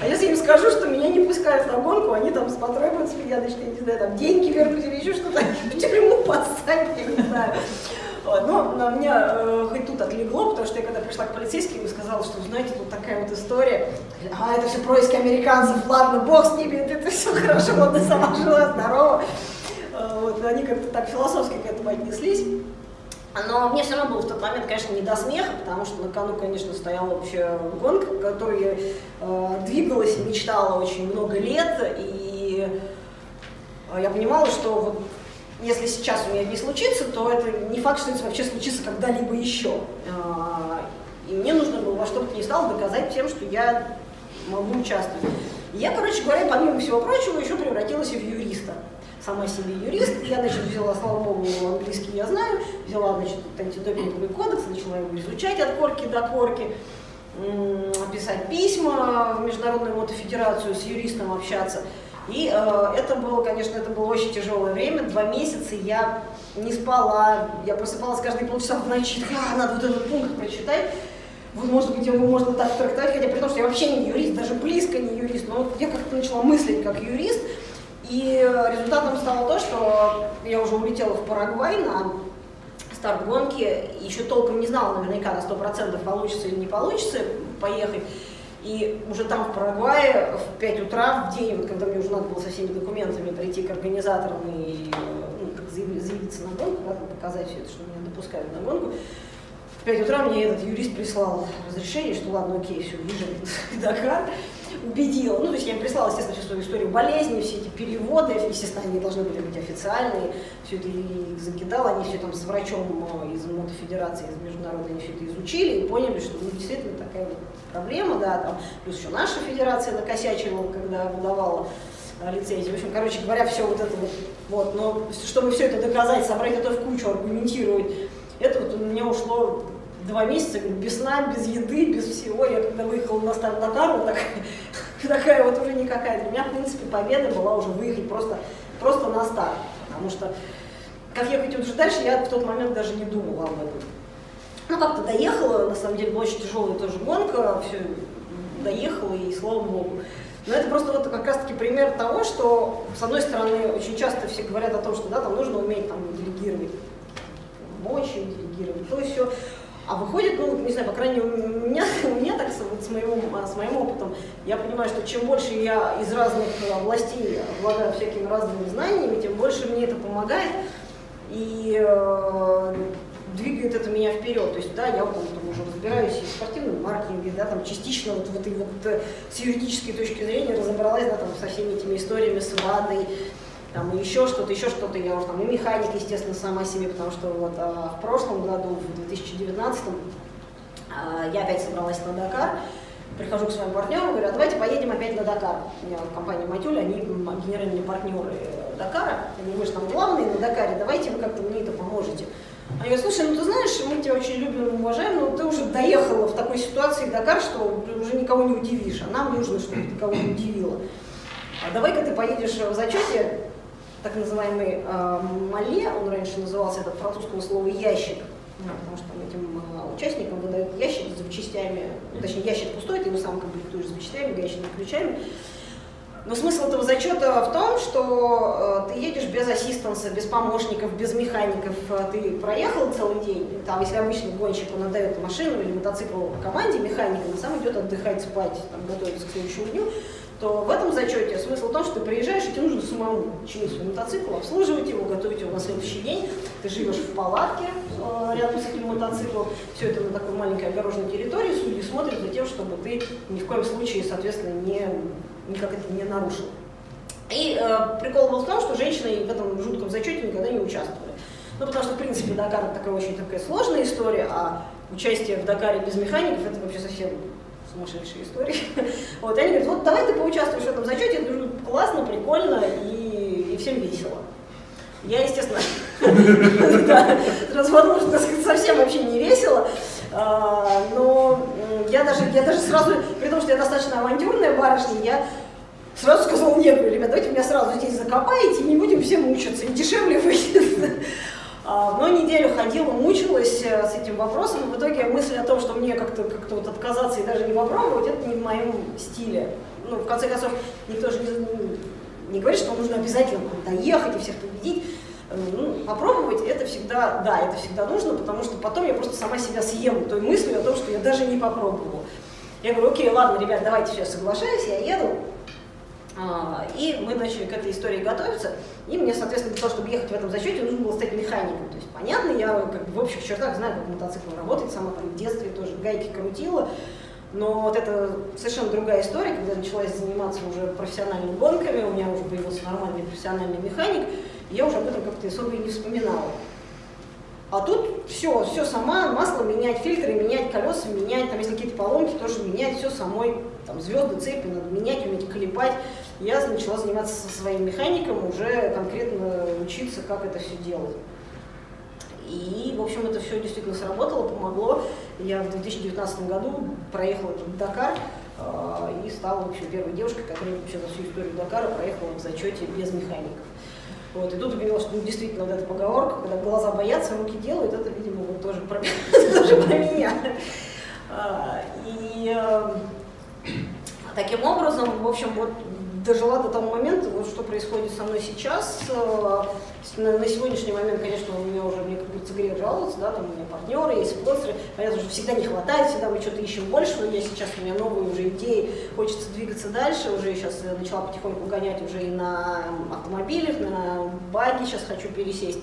А если им скажу, что меня не пускают на гонку, они там потребуют с меня, значит, я не знаю, там деньги вернуть или еще что-то, в тюрьму посадят, я не знаю. Вот, но на меня э, хоть тут отлегло, потому что я когда пришла к полицейским и сказала, что, знаете, тут такая вот история, а это все происки американцев, ладно, бог с ними, это все хорошо, ладно, сама жила, здорово. Э, вот, они как-то так философски к этому отнеслись. Но мне все равно было в тот момент, конечно, не до смеха, потому что на кону, конечно, стояла вообще гонка, которую э, двигалась и мечтала очень много лет. И э, я понимала, что вот если сейчас у меня не случится, то это не факт, что это вообще случится когда-либо еще. Э, и мне нужно было во что бы то ни стало доказать всем, что я могу участвовать. И я, короче говоря, помимо всего прочего, еще превратилась в юриста сама себе юрист. Я, значит, взяла, богу, английский я знаю, взяла, значит, антидопинговый кодекс, начала его изучать от корки до корки, писать письма в Международную мотофедерацию, с юристом общаться. И э, это было, конечно, это было очень тяжелое время. Два месяца я не спала, я просыпалась каждые полчаса в ночи, а, надо вот этот пункт прочитать. Вот, может быть, его можно так трактовать, хотя при том, что я вообще не юрист, даже близко не юрист, но вот я как-то начала мыслить как юрист, и результатом стало то, что я уже улетела в Парагвай на старт гонки, еще толком не знала наверняка на 100% получится или не получится поехать. И уже там, в Парагвае, в 5 утра, в день, вот, когда мне уже надо было со всеми документами прийти к организаторам и ну, как заявиться на гонку, да, показать все это, что меня допускают на гонку, в 5 утра мне этот юрист прислал разрешение, что ладно, окей, все, езжай. В Дакар убедила. Ну, то есть я им прислала, естественно, всю свою историю болезни, все эти переводы, естественно, они должны были быть официальные, все это их закидала, они все там с врачом э, из Мотофедерации, из международной, они все это изучили и поняли, что ну, действительно такая вот проблема, да, там, плюс еще наша федерация накосячила, когда выдавала э, лицензии. В общем, короче говоря, все вот это вот, вот, но чтобы все это доказать, собрать это в кучу, аргументировать, это вот у меня ушло два месяца без сна, без еды, без всего. Я когда выехала на старт Дакару, так, такая вот уже никакая. Для меня, в принципе, победа была уже выехать просто, просто на старт. Потому что как ехать уже дальше, я в тот момент даже не думала об этом. Ну, как-то доехала, на самом деле, была очень тяжелая тоже гонка, все, доехала, и слава богу. Но это просто вот как раз-таки пример того, что, с одной стороны, очень часто все говорят о том, что да, там нужно уметь там, делегировать мощи, делегировать то все. А выходит, ну, не знаю, по крайней мере, у меня, у меня так вот с, моим, с моим опытом, я понимаю, что чем больше я из разных областей обладаю всякими разными знаниями, тем больше мне это помогает и э, двигает это меня вперед. То есть, да, я вот, там, уже разбираюсь и в спортивном маркетинге, да, там частично вот в этой вот э, с юридической точки зрения разобралась, да, там со всеми этими историями с ВАДой, там еще что-то, еще что-то, я уже там и механик, естественно, сама себе, потому что вот а, в прошлом году, в 2019, а, я опять собралась на Дакар, прихожу к своему партнеру, говорю, а давайте поедем опять на Дакар. У меня компания Матюль, они генеральные партнеры Дакара, они вы же там главные на Дакаре, давайте вы как-то мне это поможете. Они говорят, слушай, ну ты знаешь, мы тебя очень любим и уважаем, но ты уже доехала в такой ситуации Дакар, что уже никого не удивишь, а нам нужно, чтобы ты кого не удивила. А давай-ка ты поедешь в зачете так называемый э, мале, он раньше назывался, это французского слова ящик, ну, потому что этим э, участникам выдают ящик с запчастями, точнее ящик пустой, ты его сам комплектуешь с запчастями, гаечными ключами. Но смысл этого зачета в том, что э, ты едешь без ассистанса, без помощников, без механиков. Ты проехал целый день, там, если обычно гонщик, он отдает машину или мотоцикл команде механика, он сам идет отдыхать, спать, там, готовиться к следующему дню то в этом зачете смысл в том, что ты приезжаешь, и тебе нужно самому чинить свой мотоцикл, обслуживать его, готовить его на следующий день. Ты живешь в палатке э, рядом с этим мотоциклом. Все это на такой маленькой огороженной территории. Судьи смотрят за тем, чтобы ты ни в коем случае, соответственно, не, никак это не нарушил. И э, прикол был в том, что женщины в этом жутком зачете никогда не участвовали. Ну, потому что, в принципе, Дакар такая очень такая сложная история, а участие в Дакаре без механиков это вообще совсем сумасшедшие истории. Вот, и они говорят, вот давай ты поучаствуешь в этом зачете, это ну, классно, прикольно и, и всем весело. Я, естественно, развод, можно сказать, совсем вообще не весело, а, но я даже, я даже сразу, при том, что я достаточно авантюрная барышня, я сразу сказала, нет, ребят, давайте меня сразу здесь закопаете, не будем все мучиться, и дешевле выйдет. А, но неделю ходила, мучилась э, с этим вопросом, и в итоге мысль о том, что мне как-то как вот отказаться и даже не попробовать, это не в моем стиле. Ну, в конце концов, никто же не, не говорит, что нужно обязательно куда-то ехать и всех победить. Э, ну, попробовать это всегда, да, это всегда нужно, потому что потом я просто сама себя съем той мыслью о том, что я даже не попробовала. Я говорю, окей, ладно, ребят, давайте сейчас соглашаюсь, я еду. А, и мы начали к этой истории готовиться, и мне, соответственно, для того, чтобы ехать в этом зачете, нужно было стать механиком. То есть, понятно, я как бы, в общих чертах знаю, как мотоцикл работает, сама там в детстве тоже гайки крутила, но вот это совершенно другая история, когда началась заниматься уже профессиональными гонками, у меня уже появился нормальный профессиональный механик, и я уже об этом как-то особо и не вспоминала. А тут все, все сама, масло менять, фильтры менять, колеса менять, там если какие-то поломки, тоже менять, все самой, там звезды, цепи надо менять, уметь клепать. Я начала заниматься со своим механиком, уже конкретно учиться, как это все делать. И, в общем, это все действительно сработало, помогло. Я в 2019 году проехала этот Дакар, и стала, в общем, первой девушкой, которая вообще за всю историю Дакара проехала в зачете без механиков. Вот, и тут увидела, что ну, действительно вот эта поговорка, когда глаза боятся, руки делают, это, видимо, вот тоже про, тоже про меня. И таким образом, в общем, вот дожила до того момента, вот что происходит со мной сейчас. Э, на, на сегодняшний момент, конечно, у меня уже, мне как говорится, грех жаловаться, да, там у меня партнеры, есть спонсоры, понятно, что всегда не хватает, всегда мы что-то ищем больше, но я сейчас, у меня новые уже идеи, хочется двигаться дальше, уже сейчас начала потихоньку гонять уже и на автомобилях, на баги сейчас хочу пересесть.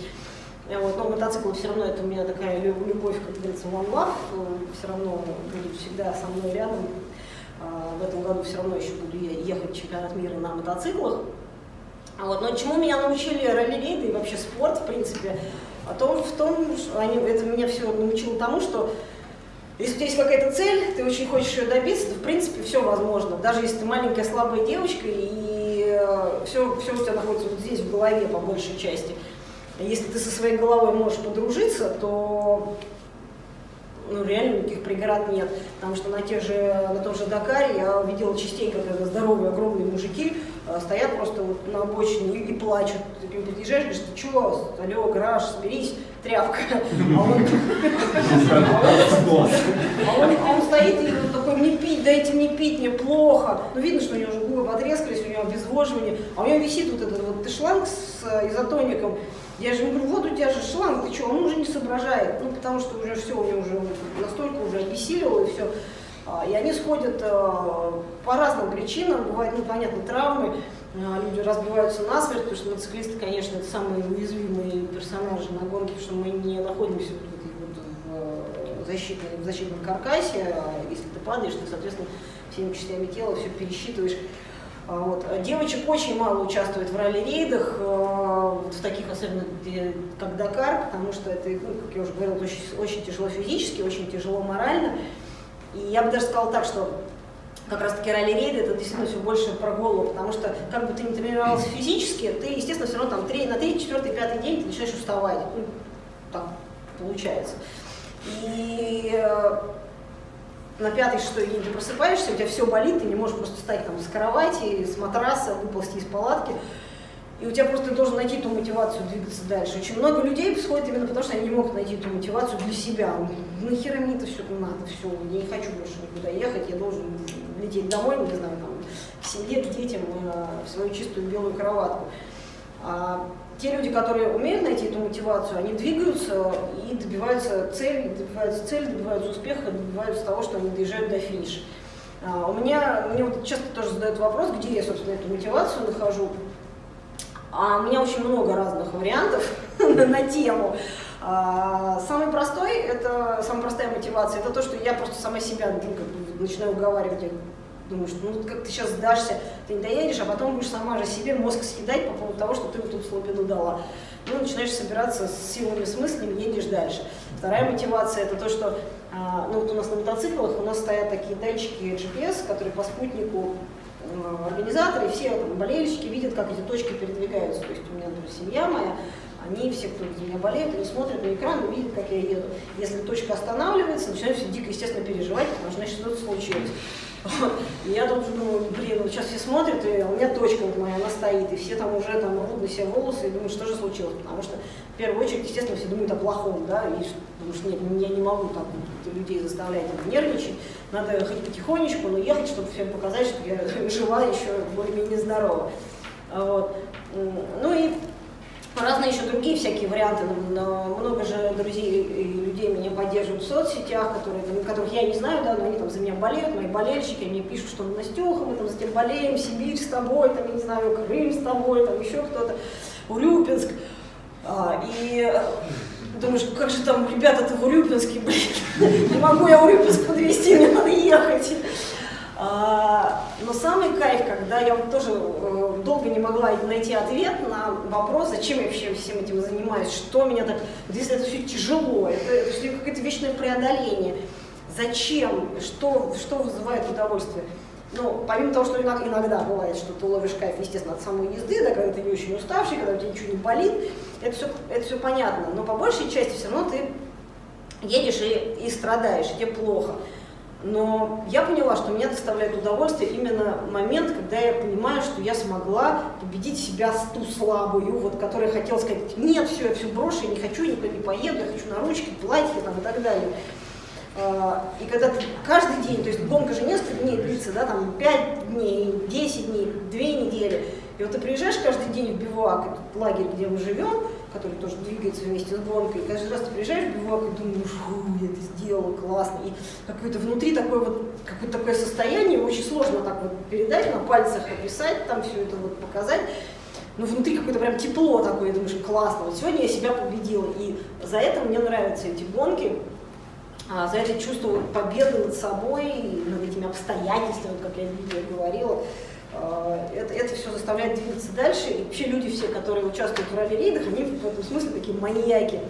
Э, вот, но мотоцикл все равно это у меня такая любовь, как говорится, one love, э, все равно будет всегда со мной рядом, в этом году все равно еще буду ехать чемпионат мира на мотоциклах. А вот, но чему меня научили ралли-рейды и вообще спорт, в принципе, о том, в том, что они, это меня все научило тому, что если у тебя есть какая-то цель, ты очень хочешь ее добиться, то в принципе все возможно. Даже если ты маленькая слабая девочка и все, э, все у тебя находится вот здесь в голове по большей части. Если ты со своей головой можешь подружиться, то ну, реально никаких преград нет. Потому что на, тех же, на том же Дакаре я видела частенько, когда здоровые, огромные мужики э, стоят просто вот на обочине и, и плачут. Ты к ним подъезжаешь, говоришь, ты чего, алло, гараж, соберись, тряпка. А он, а он стоит и такой, мне пить, дайте мне пить, мне плохо. Ну, видно, что у него уже губы потрескались, у него обезвоживание. А у него висит вот этот вот шланг с э, изотоником. Я же ему говорю, вот у тебя же шланг, ты что, он уже не соображает, ну, потому что уже все, у него уже настолько уже обессилило и все. А, и они сходят а, по разным причинам, бывают, ну, понятно, травмы, а, люди разбиваются насмерть, потому что мотоциклисты, конечно, это самые уязвимые персонажи на гонке, потому что мы не находимся в, в, защитном, в защитном каркасе, если ты падаешь, ты, соответственно, всеми частями тела все пересчитываешь. А вот. Девочек очень мало участвует в ралли-рейдах, э, вот в таких особенно как Дакар, потому что это, ну, как я уже говорила, очень, очень тяжело физически, очень тяжело морально. И я бы даже сказала так, что как раз таки ралли-рейды это действительно все больше про голову, потому что как бы ты не тренировался физически, ты, естественно, все равно там 3, на третий, четвертый, пятый день ты начинаешь уставать. Ну, так получается. И э, на пятый, шестой день ты просыпаешься, у тебя все болит, ты не можешь просто встать там с кровати, с матраса, выползти из палатки, и у тебя просто ты должен найти ту мотивацию двигаться дальше. Очень много людей сходит именно потому, что они не могут найти эту мотивацию для себя. Нахера мне это все надо, все, я не хочу больше никуда ехать, я должен лететь домой, не знаю, там, к семье, к детям, э, в свою чистую белую кроватку. Те люди, которые умеют найти эту мотивацию, они двигаются и добиваются цели, добиваются цели, добиваются успеха, добиваются того, что они доезжают до финиша. А, у меня, мне вот часто тоже задают вопрос, где я, собственно, эту мотивацию нахожу. А у меня очень много разных вариантов на тему. А, самый простой, это самая простая мотивация, это то, что я просто сама себя ну, начинаю уговаривать, думаешь, ну как ты сейчас сдашься, ты не доедешь, а потом будешь сама же себе мозг съедать по поводу того, что ты вот тут слабину дала. Ну, начинаешь собираться с силами, с мыслями, едешь дальше. Вторая мотивация это то, что а, ну, вот у нас на мотоциклах у нас стоят такие датчики GPS, которые по спутнику а, организаторы, все там, болельщики видят, как эти точки передвигаются. То есть у меня, например, семья моя, они все, кто за меня болеет, они смотрят на экран и видят, как я еду. Если точка останавливается, начинают все дико, естественно, переживать, потому что, значит, что-то случилось. И я тоже думаю, блин, вот сейчас все смотрят, и у меня точка вот моя, она стоит, и все там уже там рвут на себе волосы и думают, что же случилось. Потому что в первую очередь, естественно, все думают о плохом, да, и потому что нет, я не могу так людей заставлять там, нервничать, надо хоть потихонечку, но ехать, чтобы всем показать, что я жива, еще более-менее здорова. Вот. Ну и разные еще другие всякие варианты. Но много же друзей и людей меня поддерживают в соцсетях, которые, которых я не знаю, да, но они там за меня болеют, мои болельщики, они пишут, что Настюха, мы там за тебя болеем, Сибирь с тобой, там, я не знаю, Крым с тобой, там еще кто-то, Урюпинск. А, и думаешь, как же там ребята-то в Урюпинске, блин, не могу я Урюпинск подвести, мне надо ехать. А, но самый кайф, когда я вот тоже э, долго не могла найти ответ на вопрос, зачем я вообще всем этим занимаюсь, что меня так, если это все тяжело, это, это какое-то вечное преодоление, зачем, что, что вызывает удовольствие. Ну, помимо того, что иногда, иногда бывает, что ты ловишь кайф, естественно, от самой езды, да, когда ты не очень уставший, когда у тебя ничего не болит, это все, это все понятно. Но по большей части все равно ты едешь и, и страдаешь, и тебе плохо. Но я поняла, что меня доставляет удовольствие именно момент, когда я понимаю, что я смогла победить себя с ту слабую, вот, которая хотела сказать, нет, все, я все брошу, я не хочу, никуда не поеду, я хочу на ручки, платье там, и так далее. А, и когда ты каждый день, то есть гонка же несколько дней длится, да, там 5 дней, 10 дней, 2 недели, и вот ты приезжаешь каждый день в бивак, этот лагерь, где мы живем, который тоже двигается вместе с гонкой, и каждый раз ты приезжаешь в бивак и думаешь, фу, я это сделала, классно, и какое-то внутри такое вот, какое-то такое состояние, очень сложно так вот передать, на пальцах описать, там все это вот показать, но внутри какое-то прям тепло такое, думаешь, классно, вот сегодня я себя победила, и за это мне нравятся эти гонки, а, за это чувство победы над собой, над этими обстоятельствами, как я в говорила, это, это все заставляет двигаться дальше. И вообще люди все, которые участвуют в ралли-рейдах, они в этом смысле такие маньяки.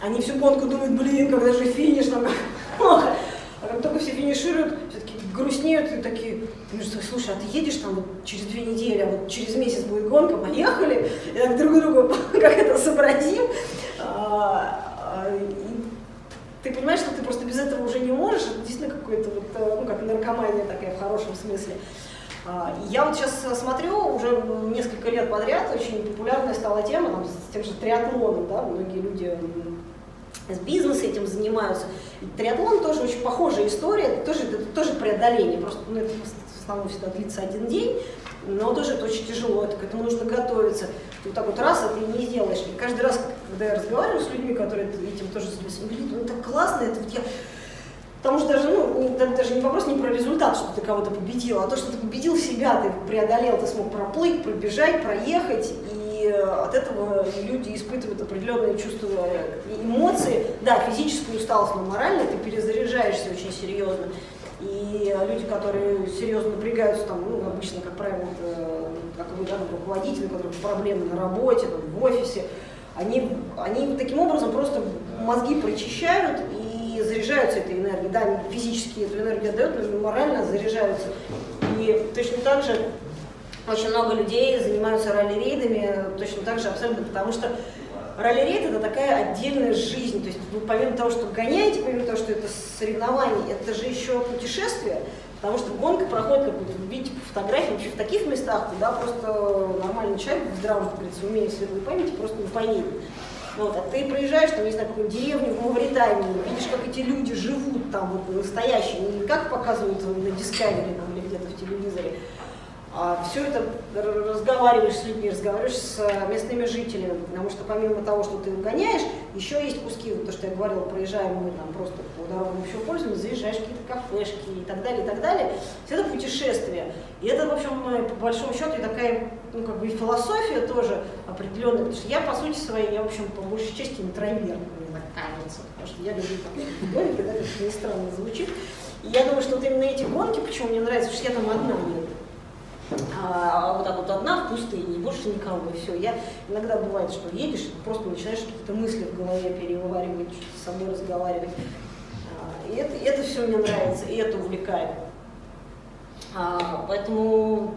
Они всю гонку думают, блин, когда же финиш, нам плохо. А как только все финишируют, все-таки грустнеют и такие, слушай, а ты едешь там вот через две недели, а вот через месяц будет гонка, поехали, и так друг другу как это сообразим. А, и ты понимаешь, что ты просто без этого уже не можешь, это действительно какой-то вот, э, ну, как наркомания такая в хорошем смысле. А, я вот сейчас смотрю, уже несколько лет подряд очень популярная стала тема там, с тем же триатлоном, да, многие люди с бизнеса этим занимаются. И триатлон тоже очень похожая история, тоже, это тоже преодоление, просто ну, это в основном всегда длится один день, но тоже это очень тяжело, это, к этому нужно готовиться. Ты вот так вот раз, а ты не сделаешь. И каждый раз, когда я разговариваю с людьми, которые этим тоже занимаются, говорят, ну это классно, это вот я Потому что даже, ну, даже не вопрос не про результат, что ты кого-то победил, а то, что ты победил себя, ты преодолел, ты смог проплыть, пробежать, проехать, и от этого люди испытывают определенные чувства и эмоции. Да, физическую усталость, но морально ты перезаряжаешься очень серьезно. И люди, которые серьезно напрягаются, там, ну, обычно, как правило, это, как вы, да, руководители, у которых проблемы на работе, там, в офисе, они, они таким образом просто мозги прочищают и заряжаются этой энергией. Да, физически эту энергию отдают, но морально заряжаются. И точно так же очень много людей занимаются ралли-рейдами, точно так же абсолютно, потому что ралли-рейд это такая отдельная жизнь. То есть вы помимо того, что гоняете, помимо того, что это соревнование, это же еще путешествие. Потому что гонка проходит, как вы видите по фотографиям, вообще в таких местах, куда просто нормальный человек в здравом, как говорится, умеет светлой памяти, просто не поедет. Вот, а ты проезжаешь, там, не знаю, какую деревню в Мавритании, видишь, как эти люди живут там, вот, настоящие, не как показывают на Discovery там, или где-то в телевизоре, все это разговариваешь с людьми, разговариваешь с местными жителями, потому что помимо того, что ты гоняешь, еще есть куски, вот то, что я говорила, проезжаем мы там просто по дорогам еще пользуемся, заезжаешь в какие-то кафешки и так далее, и так далее. Все это путешествие. И это, в общем, по большому счету и такая, ну, как бы и философия тоже определенная, потому что я, по сути своей, я, в общем, по большей части интроверт, мне так кажется, потому что я люблю там гонки, да, как ни странно звучит. И я думаю, что вот именно эти гонки, почему мне нравятся, потому что я там одна еду а, вот так вот одна в пустыне, и больше никого, и все. Я иногда бывает, что едешь, просто начинаешь какие-то мысли в голове переваривать, что-то с собой разговаривать. А, и это, это все мне нравится, и это увлекает. А, поэтому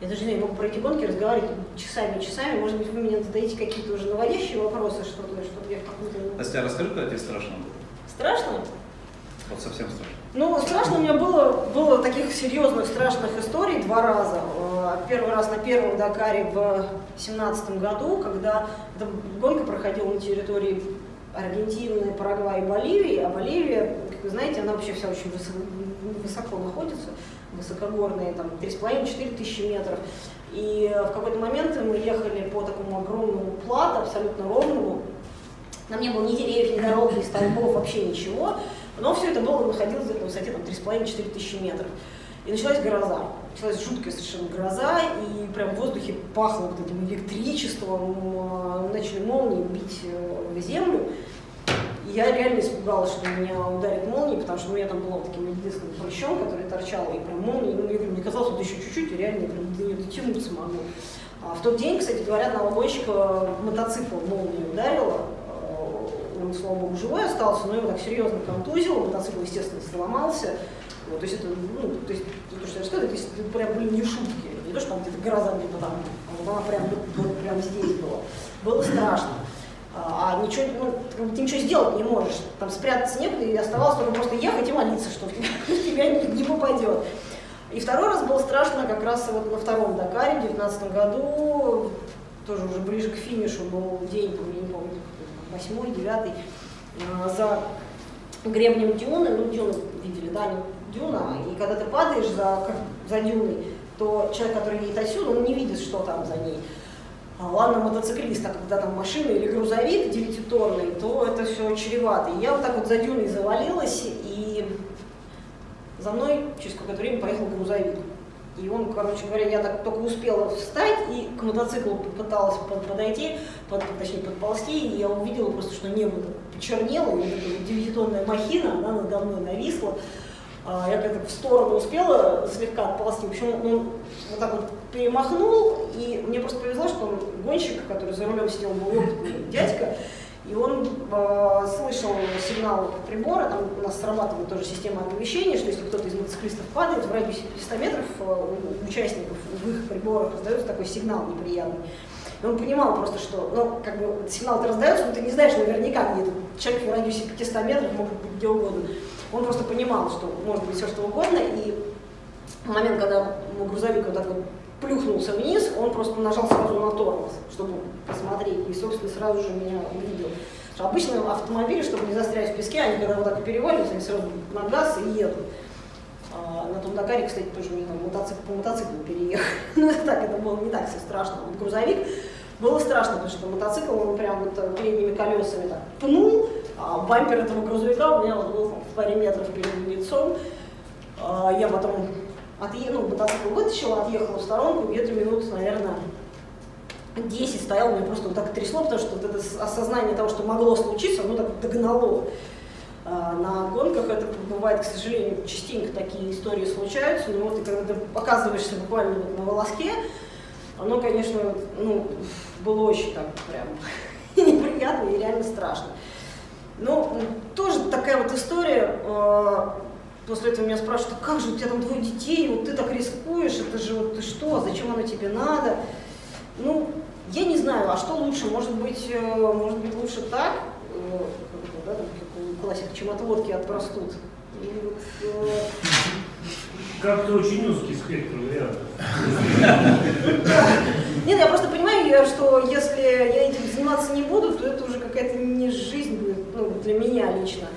я даже не могу про эти гонки разговаривать часами и часами. Может быть, вы меня задаете какие-то уже наводящие вопросы, что-то, чтобы я в каком-то... Настя, расскажи, когда тебе страшно было? Страшно? Вот совсем страшно. Ну, страшно у меня было, было таких серьезных, страшных историй два раза. Э, первый раз на первом Дакаре в семнадцатом году, когда гонка проходила на территории Аргентины, Парагвая и Боливии, а Боливия, как вы знаете, она вообще вся очень высоко, высоко находится, высокогорные, там 3,5-4 тысячи метров. И в какой-то момент мы ехали по такому огромному плату, абсолютно ровному. Там не было ни деревьев, ни дорог, ни столбов, вообще ничего. Но все это было находилось на высоте там, 3,5-4 тысячи метров. И началась гроза. Началась жуткая совершенно гроза, и прям в воздухе пахло вот этим электричеством, а, начали молнии бить э, в землю. И я реально испугалась, что меня ударит молния, потому что ну, я там была таким единственным прыщом, который торчал, и прям молния, ну, я говорю, мне казалось, вот еще чуть-чуть, и реально я прям до нее дотянуться могу. А в тот день, кстати говоря, одного гонщика мотоцикл молния ударила, он, слава богу, живой остался, но его так серьезно контузило, мотоцикл, естественно, сломался. Вот, то есть это, ну, то есть, то, что я рассказываю, это, это прям были не шутки. Не то, что там где-то гроза где-то там, а вот она прям, вот, прям здесь была. Было страшно. а а ничего, ну, ты ничего сделать не можешь, там спрятаться некуда, и оставалось только просто ехать и молиться, что в тебя, в тебя не, не попадет. И второй раз было страшно как раз вот на втором Дакаре в 2019 году, тоже уже ближе к финишу был день, я не помню, восьмой, девятый, а, за гребнем дюны, ну дюну видели, да, дюна, и когда ты падаешь за, за дюной, то человек, который едет отсюда, он не видит, что там за ней. А ладно, мотоциклист, а когда там машина или грузовик девятиторный, то это все чревато. И я вот так вот за дюной завалилась, и за мной через какое-то время поехал грузовик. И он, короче говоря, я так только успела встать и к мотоциклу попыталась подойти, под, точнее подползти, и я увидела просто, что небо почернело, и эта девятитонная махина, она надо мной нависла. А, я как-то в сторону успела слегка отползти. В общем, он вот так вот перемахнул, и мне просто повезло, что он гонщик, который за рулем сидел, был опытный дядька, и он э, слышал сигнал прибора, там у нас срабатывает тоже система оповещения, что если кто-то из мотоциклистов падает, в радиусе 500 метров э, у участников в их приборах раздается такой сигнал неприятный. И он понимал просто, что, ну, как бы сигнал-то раздается, но ты не знаешь наверняка, где этот человек в радиусе 500 метров может быть где угодно. Он просто понимал, что может быть все что угодно, и в момент, когда грузовик вот так вот плюхнулся вниз, он просто нажал сразу на тормоз, чтобы посмотреть, и, собственно, сразу же меня увидел. Обычно автомобили, чтобы не застрять в песке, они когда вот так переваливаются, они сразу на газ и едут. А, на том Дакаре, кстати, тоже мне там мотоцикл, по мотоциклу переехали. Ну, так, это было не так все страшно. Вот грузовик было страшно, потому что мотоцикл, он прям вот передними колесами так пнул, а бампер этого грузовика у меня вот был в паре метров перед лицом. А, я потом отъехал, ну, мотоцикл вытащила, отъехала в сторонку, где-то минут, наверное, 10 стоял, меня просто вот так трясло, потому что вот это осознание того, что могло случиться, оно так догнало. А, на гонках это бывает, к сожалению, частенько такие истории случаются, но вот и когда ты оказываешься буквально на волоске, оно, конечно, ну, было очень так прям неприятно и реально страшно. Ну, тоже такая вот история, а, После этого меня спрашивают, а как же у тебя там двое детей, вот ты так рискуешь, это же вот ты что, зачем оно тебе надо? Ну, я не знаю, а что лучше, может быть, э, может быть лучше так, э, да, там, классика, чем от водки от простуд. Э, Как-то очень узкий спектр вариантов. Нет, я просто понимаю, что если я этим заниматься не буду, то это уже какая-то не жизнь будет, ну, для меня лично.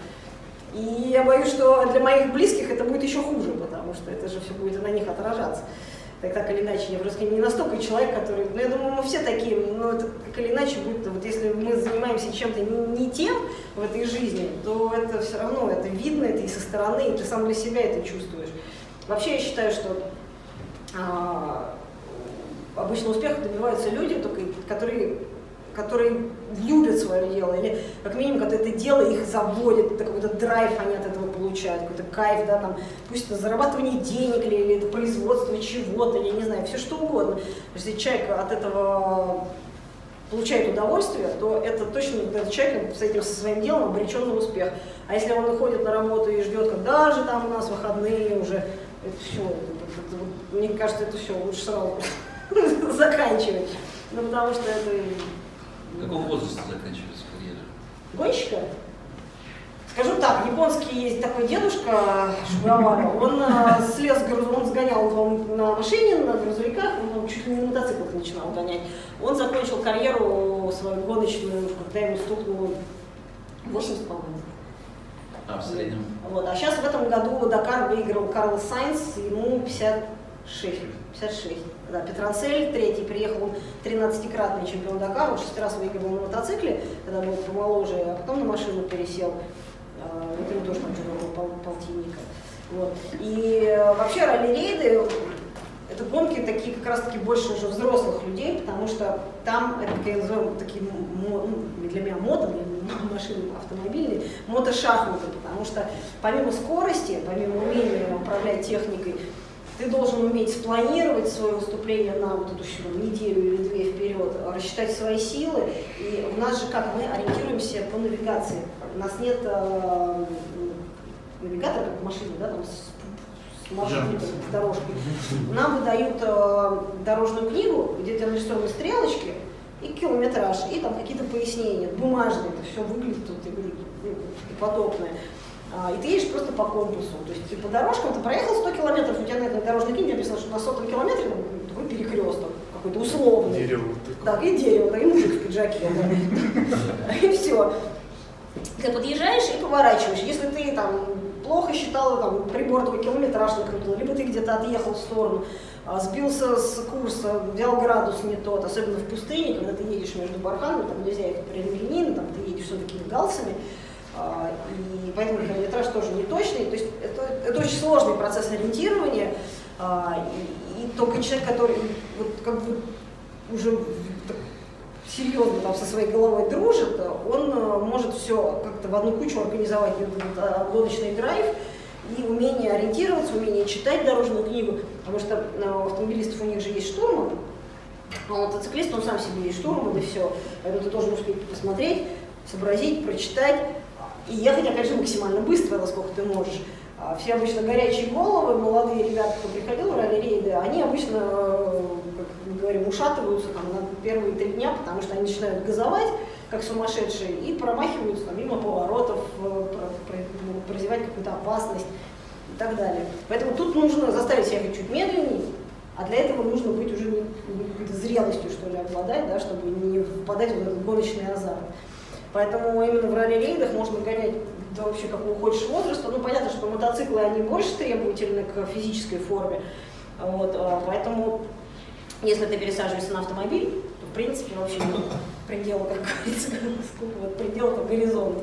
И я боюсь, что для моих близких это будет еще хуже, потому что это же все будет на них отражаться. Так, так или иначе, я просто не настолько человек, который, ну я думаю, мы все такие, но это так или иначе будет, вот если мы занимаемся чем-то не, не тем в этой жизни, то это все равно, это видно, это и со стороны, и ты сам для себя это чувствуешь. Вообще я считаю, что а, обычно успеха добиваются люди, только, которые которые любят свое дело, или как минимум, когда это дело их заводит, какой-то драйв они от этого получают, какой-то кайф, да, там, пусть это зарабатывание денег, или, или это производство чего-то, я не знаю, все что угодно. Если человек от этого получает удовольствие, то это точно этот человек с этим со своим делом обречен на успех. А если он выходит на работу и ждет, когда же там у нас выходные уже, это все, это, это, мне кажется, это все лучше сразу заканчивать. Ну, потому что это в каком возрасте заканчивается карьера? Гонщика? Скажу так, японский есть такой дедушка Шугавара, он э, слез, он сгонял на машине, на грузовиках, он чуть ли не на мотоциклах начинал гонять. Он закончил карьеру свою гоночную, когда ему стукнуло 80, по-моему. А, в среднем? Вот. А сейчас в этом году Дакар выиграл Карлос Сайнс, ему 56. 56. Да, Петранцель, третий, приехал он 13-кратный чемпион Дакара, он шесть раз выигрывал на мотоцикле, когда был помоложе, а потом на машину пересел. Вот ему тоже там что-то пол, полтинника. Вот. И э, вообще ралли-рейды это гонки такие как раз таки больше уже взрослых людей, потому что там, это как я называю, такие ну, для меня мото, для машины автомобильные, мотошахматы, потому что помимо скорости, помимо умения управлять техникой, ты должен уметь спланировать свое выступление на вот эту еще неделю или две вперед, рассчитать свои силы. И у нас же как, мы ориентируемся по навигации. У нас нет э, навигатора, как в машине, да, там с, с маршрутом, с дорожкой. Нам выдают э, дорожную книгу, где тебе нарисованы стрелочки, и километраж, и там какие-то пояснения, бумажные, это все выглядит, вот, говорю, ну, и подобное. А, и ты едешь просто по компасу, то есть ты по дорожкам, ты проехал 100 километров, у тебя на этой дорожной книге написано, что на сотом километре ну, такой перекресток, какой-то условный. Дерево. Так, и дерево, да, и мужик в пиджаке, да. и все. Ты подъезжаешь и поворачиваешь. Если ты там плохо считала там, прибор твой километраж накрутил, либо ты где-то отъехал в сторону, а, сбился с курса, взял градус не тот, особенно в пустыне, когда ты едешь между барханами, там нельзя ехать прямолинейно, там ты едешь все такими галсами, и поэтому километраж тоже не точный. То есть это, это очень сложный процесс ориентирования, а, и, и только человек, который вот как бы уже серьезно там со своей головой дружит, он э, может все как-то в одну кучу организовать этот гоночный драйв, и умение ориентироваться, умение читать дорожную книгу, потому что э, у автомобилистов у них же есть штурман, а мотоциклист, он сам себе есть штурман, и все. Поэтому ты должен успеть посмотреть, сообразить, прочитать и ехать, опять же, максимально быстро, насколько ты можешь. А все обычно горячие головы, молодые ребята, кто приходил в ралли-рейды, они обычно, э, как мы говорим, ушатываются там, на первые три дня, потому что они начинают газовать, как сумасшедшие, и промахиваются там, мимо поворотов, э, прозевать какую-то опасность и так далее. Поэтому тут нужно заставить себя чуть медленнее, а для этого нужно быть уже какой-то зрелостью, что ли, обладать, да, чтобы не впадать в этот гоночный азарт. Поэтому именно в ралли-рейдах можно гонять да вообще какого хочешь возраста. Ну, понятно, что мотоциклы, они больше требовательны к физической форме. Вот, а, поэтому, если ты пересаживаешься на автомобиль, то, в принципе, вообще нет предела, как говорится, вот предела, там, горизонт.